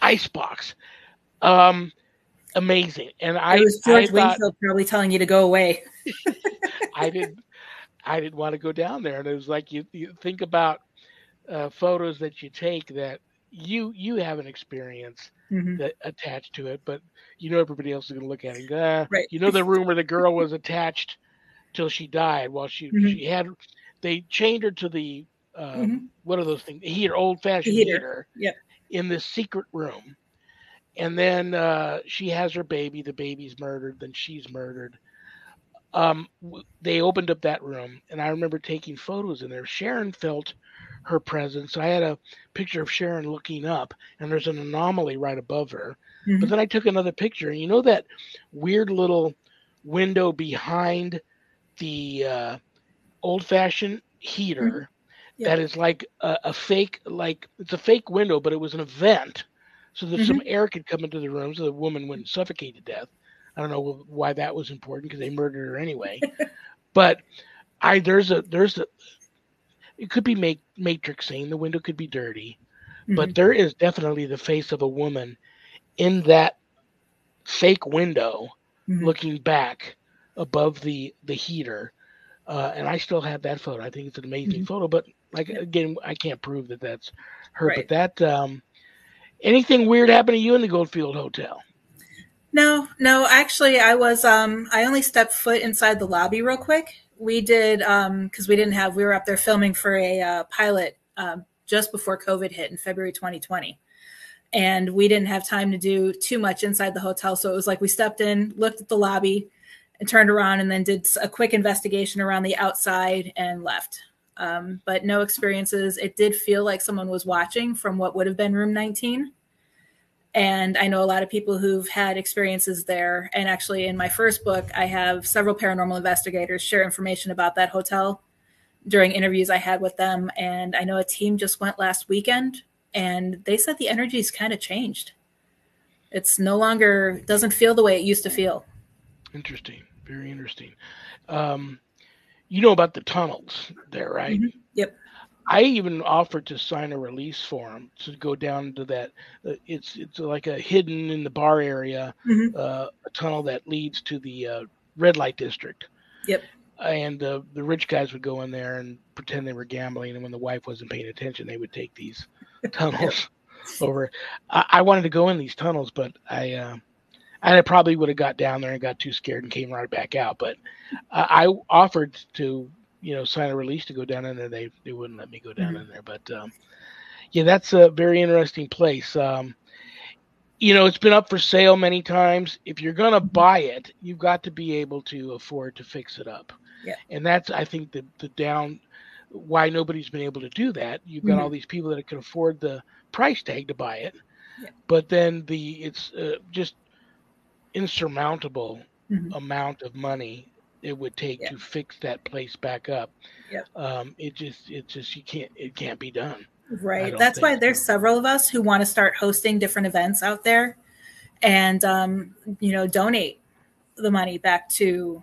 icebox um amazing and i it was I George thought Wingfield probably telling you to go away. i didn't i didn't want to go down there and it was like you, you think about uh, photos that you take that you you have an experience Mhm. that attached to it but you know everybody else is going to look at it and go, ah. Right. you know the room where the girl was attached till she died while she Mhm. she had they chained her to the uh, Mhm. what are those things heater old fashioned Heater. heater, Yep. in this secret room and then uh, she has her baby the baby's murdered then she's murdered um, they opened up that room and i remember taking photos in there. Sharon felt her presence. I had a picture of sharon looking up and there's an anomaly right above her. But Mhm. then I took another picture, and you know that weird little window behind the uh, old-fashioned heater? Yeah. that is like a, a fake, like it's a fake window, but it was an event, so that some air could come into the room, so the woman wouldn't suffocate to death. I don't know why that was important because they murdered her anyway. but I there's a there's a it could be make, matrix matrixing. The window could be dirty but Mhm. there is definitely the face of a woman in that fake window Mhm. looking back above the the heater uh, and i still have that photo i think it's an amazing Mhm. photo but like again i can't prove that that's her Right. but that um anything weird happened to you in the goldfield hotel No, no, actually I was um I only stepped foot inside the lobby real quick. We did um cuz we didn't have we were up there filming for a uh, pilot um just before COVID hit in February 2020. And we didn't have time to do too much inside the hotel, so it was like we stepped in, looked at the lobby, and turned around and then did a quick investigation around the outside and left. Um, but no experiences. It did feel like someone was watching from what would have been room 19 And I know a lot of people who've had experiences there. And actually, in my first book, I have several paranormal investigators share information about that hotel during interviews I had with them. And I know a team just went last weekend and they said the energy's kind of changed. It's no longer, doesn't feel the way it used to feel. Interesting. Very interesting. Um, you know about the tunnels there, right? Mm-hmm. I even offered to sign a release form to go down to that. Uh, it's it's like a hidden in the bar area, Mhm. uh, a tunnel that leads to the uh, red light district. Yep. And uh, the rich guys would go in there and pretend they were gambling, and when the wife wasn't paying attention, they would take these tunnels over. I, I wanted to go in these tunnels, but I. Uh, and I probably would have got down there and got too scared and came right back out. But I offered to, you know, sign a release to go down in there. They they wouldn't let me go down Mhm. in there. But um, yeah, that's a very interesting place. Um, you know, it's been up for sale many times. If you're gonna Mm-hmm. buy it, you've got to be able to afford to fix it up. Yeah. And that's I think the the down why nobody's been able to do that. You've got Mhm. all these people that can afford the price tag to buy it, Yeah. but then the it's uh, just insurmountable Mhm. amount of money it would take Yeah. to fix that place back up. Yep. Um, it just it just you can't it can't be done. Right. That's why there's several of us who want to start hosting different events out there and um, you know, donate the money back to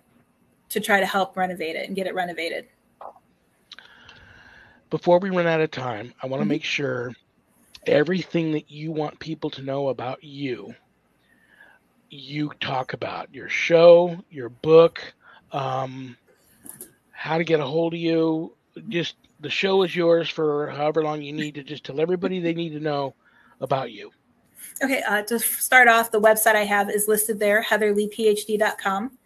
to try to help renovate it and get it renovated. Before we run out of time, I want to Mhm. make sure everything that you want people to know about you, you talk about your show, your book, um, how to get a hold of you. Just the show is yours for however long you need to just tell everybody they need to know about you. Okay, uh, to start off, the website I have is listed there, heatherleighphd.com.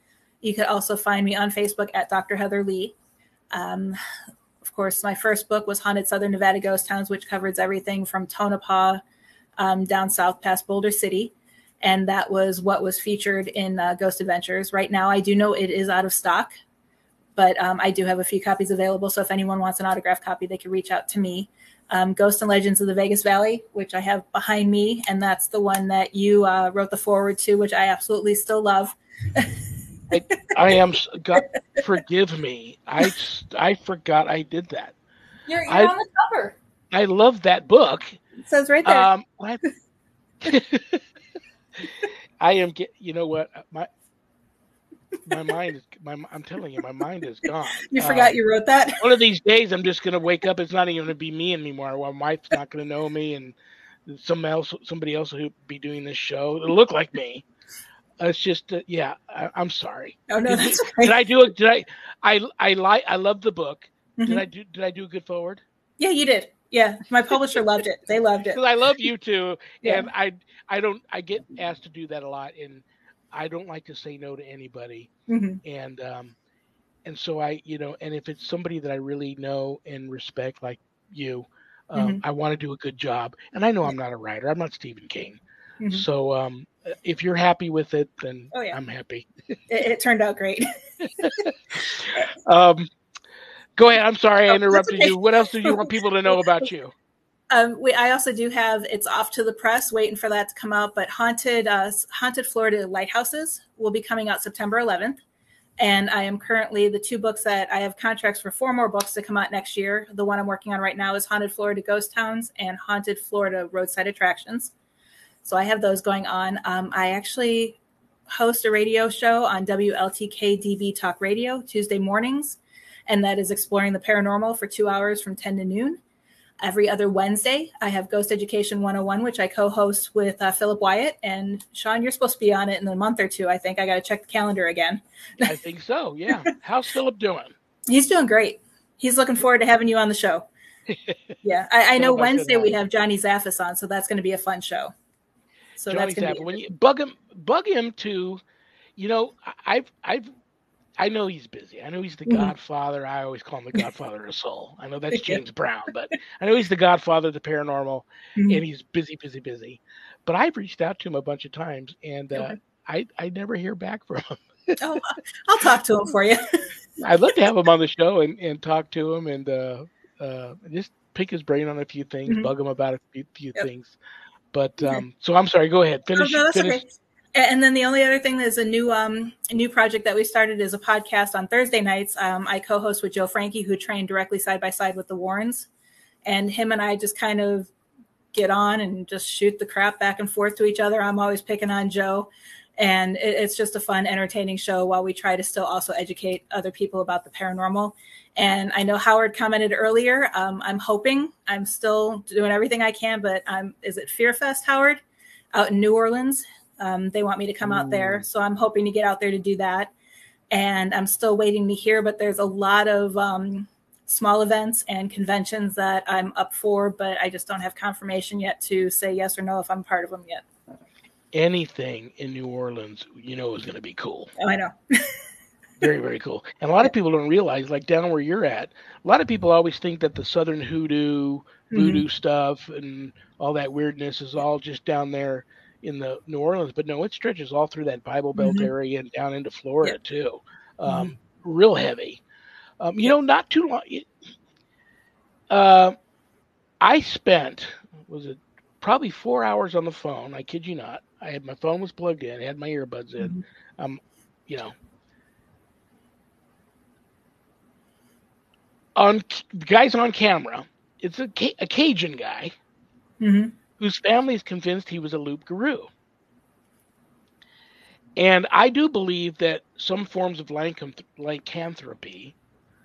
You could also find me on Facebook at Dr. Heather Leigh. Um, of course, my first book was Haunted Southern Nevada Ghost Towns, which covers everything from Tonopah um, down south past Boulder City. And that was what was featured in uh, Ghost Adventures. Right now, I do know it is out of stock, but um, I do have a few copies available. So if anyone wants an autographed copy, they can reach out to me um, Ghosts and Legends of the Vegas Valley, which I have behind me, and that's the one that you uh, wrote the forward to, which I absolutely still love. I am God, forgive me. I I forgot I did that. You're, you're I- on the cover. I love that book. It says right there. Um? I am get. You know what? My my mind is. My I'm telling you, my mind is gone. you forgot Um, you wrote that. One of these days, I'm just gonna wake up. It's not even gonna be me anymore. My wife's not gonna know me, and some else, somebody else will be doing this show. It'll look like me. It's just, uh, yeah. I, I'm sorry. Oh no, did that's Did. I do it? Did I? I I like. I love the book. Did Mhm. I do? Did I do a good forward? Yeah, you did. Yeah, my publisher loved it. They loved it. because I love you too, Yeah. and I I don't I get asked to do that a lot, and I don't like to say no to anybody, Mhm. and um, and so I you know, and if it's somebody that I really know and respect, like you, um, Mhm. I want to do a good job, and I know I'm not a writer, I'm not Stephen King, Mhm. so um, if you're happy with it, then Oh, yeah. I'm happy. It, it turned out great. Um, go ahead. I'm sorry I Oh, interrupted okay. you. What else do you want people to know about you? Um, we, I also do have it's off to the press, waiting for that to come out. But haunted, uh, haunted Florida lighthouses will be coming out September 11th, and I am currently the two books that I have contracts for four more books to come out next year. The one I'm working on right now is Haunted Florida Ghost Towns and Haunted Florida Roadside Attractions. So I have those going on. Um, I actually host a radio show on WLTK DB Talk Radio Tuesday mornings, and that is exploring the paranormal for two hours from 10 to noon every other Wednesday. I have Ghost Education 101, which I co host with uh, Philip Wyatt. And Shawn, you're supposed to be on it in a month or two, I think. I got to check the calendar again. I think so. Yeah. How's Philip doing? He's doing great. He's looking forward to having you on the show. Yeah, I, I know Philip, I said Wednesday we have Johnny Zaffis on, so that's going to be a fun show. So Johnny that's going to be. When you bug him, bug him to, you know, I've, I've, I know he's busy. I know he's the Mhm. Godfather. I always call him the Godfather of Soul. I know that's James Brown, but I know he's the Godfather of the paranormal, Mhm. and he's busy, busy, busy. But I've reached out to him a bunch of times, and uh, Okay. I, I never hear back from him. Oh, I'll talk to him for you. I'd love to have him on the show and, and talk to him and uh, uh, just pick his brain on a few things, Mhm. bug him about a few, few Yep. things. But um, so I'm sorry. Go ahead. Finish. Oh, no, finish. okay. And then the only other thing is a new um new project that we started is a podcast on Thursday nights. Um, I co-host with Joe Frankie, who trained directly side by side with the Warrens, and him and I just kind of get on and just shoot the crap back and forth to each other. I'm always picking on Joe, and it, it's just a fun, entertaining show while we try to still also educate other people about the paranormal. And I know Howard commented earlier. Um, I'm hoping I'm still doing everything I can, but I'm is it Fear Fest, Howard, out in New Orleans? Um, they want me to come out there, so I'm hoping to get out there to do that. And I'm still waiting to hear, but there's a lot of um, small events and conventions that I'm up for, but I just don't have confirmation yet to say yes or no if I'm part of them yet. Anything in New Orleans, you know, is going to be cool. Oh, I know. very very cool and a lot of people don't realize like down where you're at a lot of people always think that the southern hoodoo voodoo mm-hmm. stuff and all that weirdness is all just down there in the new orleans but no it stretches all through that bible belt mm-hmm. area and down into florida yep. too um, mm-hmm. real heavy um, you yep. know not too long uh, i spent was it probably four hours on the phone i kid you not i had my phone was plugged in I had my earbuds in um, you know on guys on camera. It's a, a Cajun guy mm-hmm. Whose family is convinced he was a loup-garou. And I do believe that some forms of lycanthropy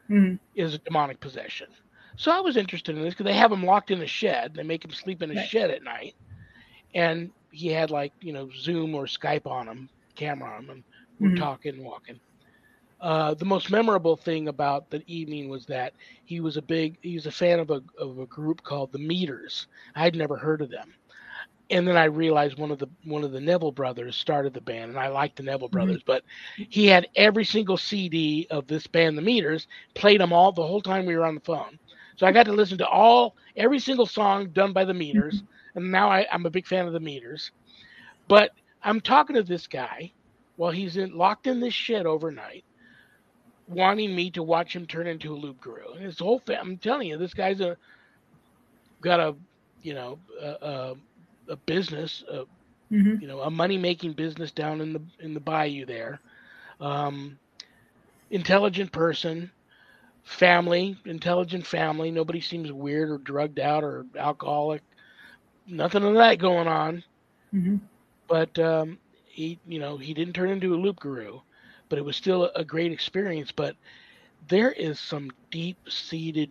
mm-hmm. is a demonic possession. So I was interested in this because they have him locked in a shed. They make him sleep in a right. shed at night, and he had like you know Zoom or Skype on him, camera on him, and we're mm-hmm. talking, walking. Uh, the most memorable thing about the evening was that he was a big he was a fan of a of a group called the Meters. I'd never heard of them. And then I realized one of the one of the Neville brothers started the band, and I liked the Neville mm-hmm. brothers. But he had every single CD of this band, the Meters, played them all the whole time we were on the phone. So I got to listen to all every single song done by the Meters, mm-hmm. and now I, I'm a big fan of the Meters. But I'm talking to this guy while he's in locked in this shed overnight wanting me to watch him turn into a loup-garou. And his whole I'm telling you, this guy's a got a you know a, a, a business, a, mm-hmm. you know, a money making business down in the in the bayou there. Um, intelligent person, family, intelligent family. Nobody seems weird or drugged out or alcoholic. Nothing of that going on. Mm-hmm. But um, he, you know, he didn't turn into a loup-garou but it was still a great experience. But there is some deep seated.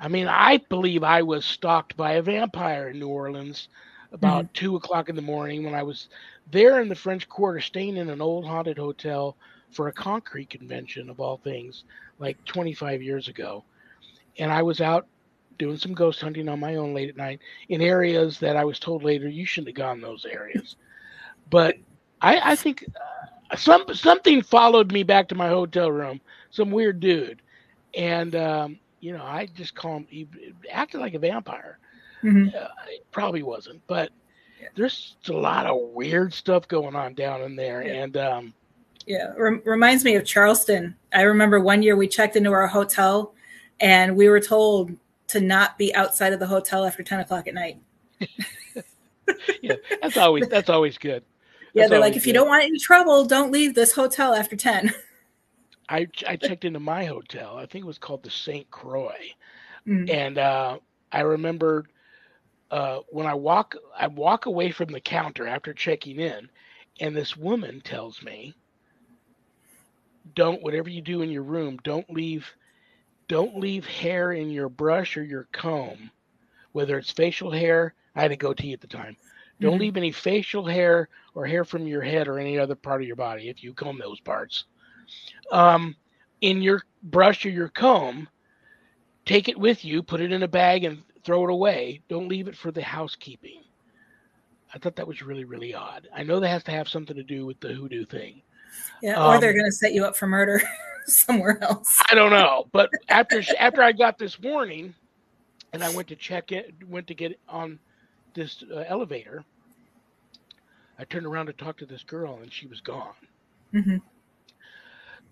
I mean, I believe I was stalked by a vampire in New Orleans about mm-hmm. two o'clock in the morning when I was there in the French Quarter, staying in an old haunted hotel for a concrete convention of all things, like 25 years ago. And I was out doing some ghost hunting on my own late at night in areas that I was told later you shouldn't have gone those areas. But I, I think some something followed me back to my hotel room. Some weird dude, and um, you know, I just called him. He acted like a vampire. Mm-hmm. Uh, probably wasn't, but there's a lot of weird stuff going on down in there, yeah. and um, yeah, rem- reminds me of Charleston. I remember one year we checked into our hotel, and we were told to not be outside of the hotel after ten o'clock at night. yeah, that's always that's always good. Yeah, they're like, if you don't want any trouble, don't leave this hotel after 10. I, I checked into my hotel. I think it was called the St. Croix. Mm-hmm. And uh, I remember uh, when I walk, I walk away from the counter after checking in, and this woman tells me, "Don't whatever you do in your room, don't leave, don't leave hair in your brush or your comb, whether it's facial hair. I had a goatee at the time. Don't mm-hmm. leave any facial hair or hair from your head or any other part of your body if you comb those parts. Um, in your brush or your comb, take it with you, put it in a bag, and throw it away. Don't leave it for the housekeeping. I thought that was really, really odd. I know that has to have something to do with the hoodoo thing. Yeah, or um, they're going to set you up for murder somewhere else. I don't know, but after after I got this warning, and I went to check it, went to get on this uh, elevator, I turned around to talk to this girl and she was gone. Mm-hmm.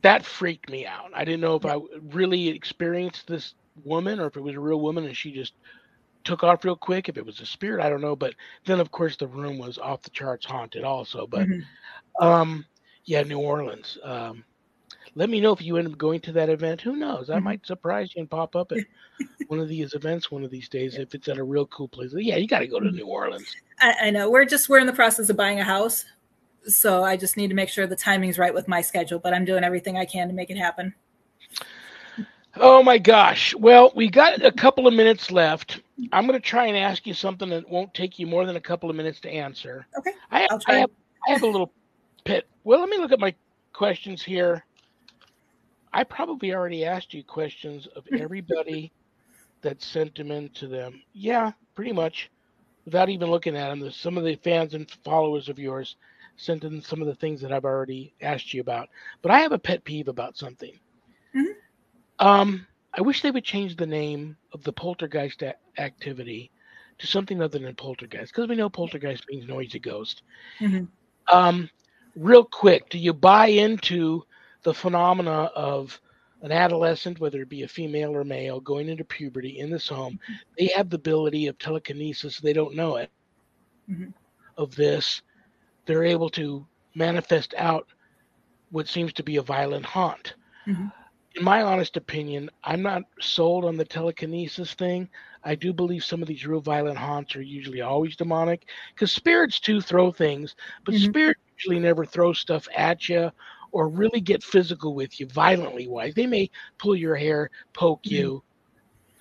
That freaked me out. I didn't know if I really experienced this woman or if it was a real woman and she just took off real quick. If it was a spirit, I don't know. But then, of course, the room was off the charts haunted also. But mm-hmm. um, yeah, New Orleans. Um, let me know if you end up going to that event. Who knows? I mm-hmm. might surprise you and pop up at one of these events one of these days if it's at a real cool place. Yeah, you got to go to New Orleans. I, I, know. We're just we're in the process of buying a house, so I just need to make sure the timing's right with my schedule. But I'm doing everything I can to make it happen. Oh my gosh. Well, we got a couple of minutes left. I'm going to try and ask you something that won't take you more than a couple of minutes to answer. Okay. I, I have I have a little pit. Well, let me look at my questions here. I probably already asked you questions of everybody that sent them in to them. Yeah, pretty much. Without even looking at them, some of the fans and followers of yours sent in some of the things that I've already asked you about. But I have a pet peeve about something. Mm-hmm. Um, I wish they would change the name of the poltergeist a- activity to something other than poltergeist, because we know poltergeist means noisy ghost. Mm-hmm. Um, real quick, do you buy into the phenomena of an adolescent, whether it be a female or male, going into puberty in this home, they have the ability of telekinesis. They don't know it. Mm-hmm. Of this, they're able to manifest out what seems to be a violent haunt. Mm-hmm. In my honest opinion, I'm not sold on the telekinesis thing. I do believe some of these real violent haunts are usually always demonic because spirits too throw things, but mm-hmm. spirits usually never throw stuff at you or really get physical with you violently wise. They may pull your hair, poke mm-hmm. you,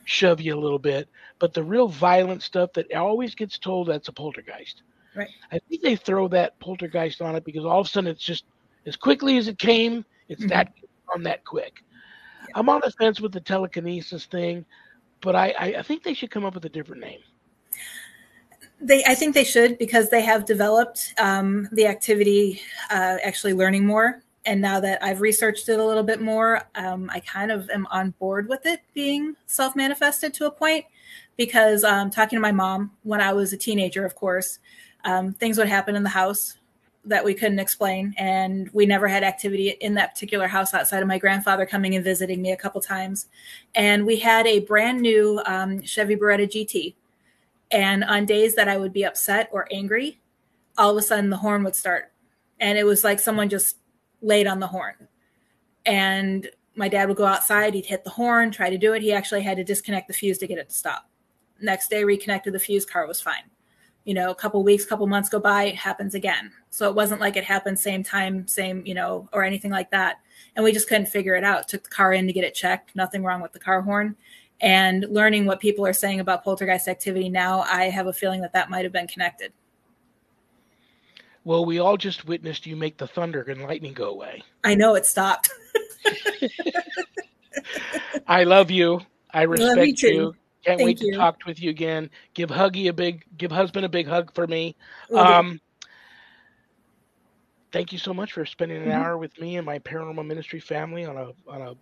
shove you a little bit, but the real violent stuff that always gets told that's a poltergeist. Right. I think they throw that poltergeist on it because all of a sudden it's just as quickly as it came, it's mm-hmm. that on that quick. Yeah. I'm on the fence with the telekinesis thing, but I, I, I think they should come up with a different name. They, I think they should because they have developed um, the activity, uh, actually learning more and now that I've researched it a little bit more, um, I kind of am on board with it being self manifested to a point because um, talking to my mom when I was a teenager, of course, um, things would happen in the house that we couldn't explain. And we never had activity in that particular house outside of my grandfather coming and visiting me a couple times. And we had a brand new um, Chevy Beretta GT. And on days that I would be upset or angry, all of a sudden the horn would start. And it was like someone just laid on the horn. And my dad would go outside, he'd hit the horn, try to do it. He actually had to disconnect the fuse to get it to stop. Next day, reconnected the fuse, car was fine. You know, a couple weeks, couple months go by, it happens again. So it wasn't like it happened same time, same, you know, or anything like that. And we just couldn't figure it out. Took the car in to get it checked, nothing wrong with the car horn. And learning what people are saying about poltergeist activity now, I have a feeling that that might have been connected. Well, we all just witnessed you make the thunder and lightning go away. I know it stopped. I love you. I respect you, you. Can't Thank wait you. to talk with you again. Give Huggy a big, give husband a big hug for me. Um, thank you so much for spending an mm-hmm. hour with me and my paranormal ministry family on a on a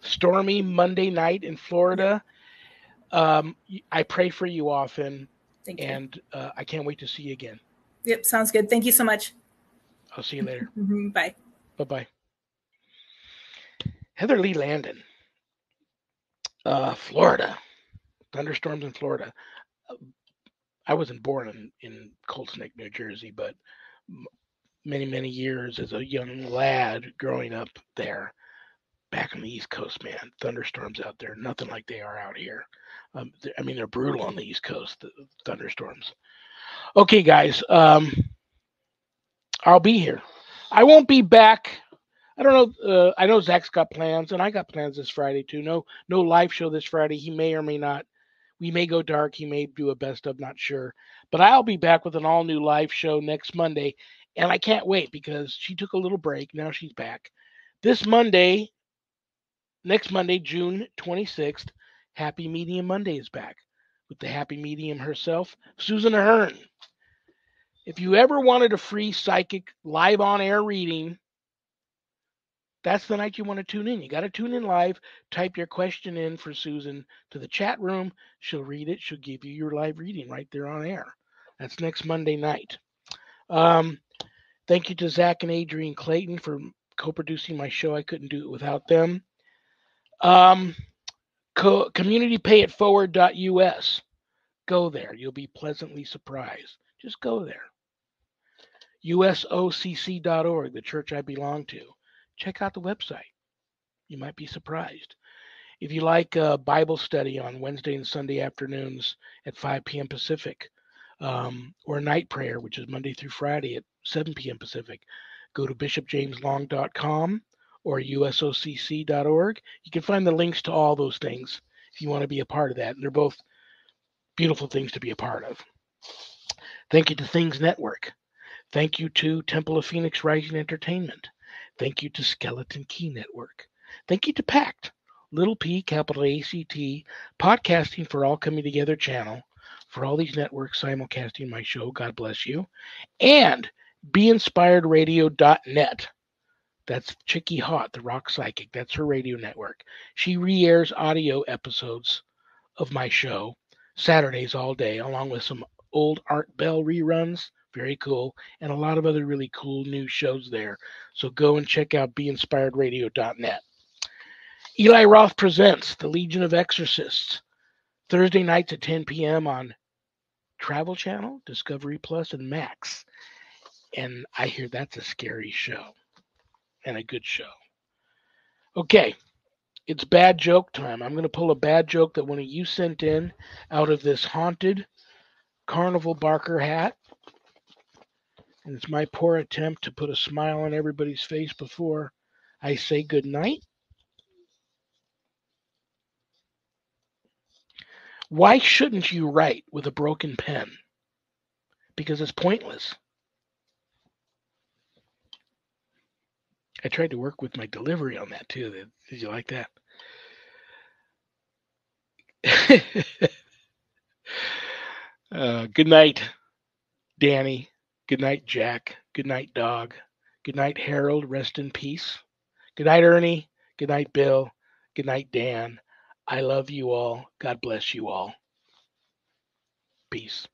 stormy Monday night in Florida. Um, I pray for you often, Thank and uh, I can't wait to see you again. Yep, sounds good. Thank you so much. I'll see you later. Mm-hmm, bye. Bye bye. Heather Leigh Landon, uh, Florida, thunderstorms in Florida. I wasn't born in, in Colts Neck, New Jersey, but many, many years as a young lad growing up there, back on the East Coast, man, thunderstorms out there, nothing like they are out here. Um, I mean, they're brutal on the East Coast, the thunderstorms. Okay, guys. Um, I'll be here. I won't be back. I don't know. Uh, I know Zak's got plans, and I got plans this Friday too. No, no live show this Friday. He may or may not. We may go dark. He may do a best of. Not sure. But I'll be back with an all new live show next Monday, and I can't wait because she took a little break. Now she's back. This Monday, next Monday, June twenty sixth, Happy Medium Monday is back with the happy medium herself, Susan Ahern. If you ever wanted a free psychic live on air reading, that's the night you want to tune in. You got to tune in live, type your question in for Susan to the chat room. She'll read it. She'll give you your live reading right there on air. That's next Monday night. Um, thank you to Zak and Adrian Clayton for co producing my show. I couldn't do it without them. Um, co- communitypayitforward.us. Go there. You'll be pleasantly surprised. Just go there. USOCC.org, the church I belong to. Check out the website. You might be surprised. If you like uh, Bible study on Wednesday and Sunday afternoons at 5 p.m. Pacific, um, or night prayer, which is Monday through Friday at 7 p.m. Pacific, go to bishopjameslong.com or usocc.org. You can find the links to all those things if you want to be a part of that. And they're both beautiful things to be a part of. Thank you to Things Network. Thank you to Temple of Phoenix Rising Entertainment. Thank you to Skeleton Key Network. Thank you to PACT, little p, capital A C T, Podcasting for All Coming Together channel, for all these networks simulcasting my show. God bless you. And BeInspiredRadio.net. That's Chicky Hot, the rock psychic. That's her radio network. She re airs audio episodes of my show Saturdays all day, along with some old Art Bell reruns. Very cool. And a lot of other really cool new shows there. So go and check out BeInspiredRadio.net. Eli Roth presents The Legion of Exorcists, Thursday nights at 10 p.m. on Travel Channel, Discovery Plus, and Max. And I hear that's a scary show and a good show. Okay, it's bad joke time. I'm going to pull a bad joke that one of you sent in out of this haunted carnival barker hat. And it's my poor attempt to put a smile on everybody's face before I say good night. Why shouldn't you write with a broken pen? Because it's pointless. I tried to work with my delivery on that too. Did you like that? uh, good night, Danny. Good night, Jack. Good night, Dog. Good night, Harold. Rest in peace. Good night, Ernie. Good night, Bill. Good night, Dan. I love you all. God bless you all. Peace.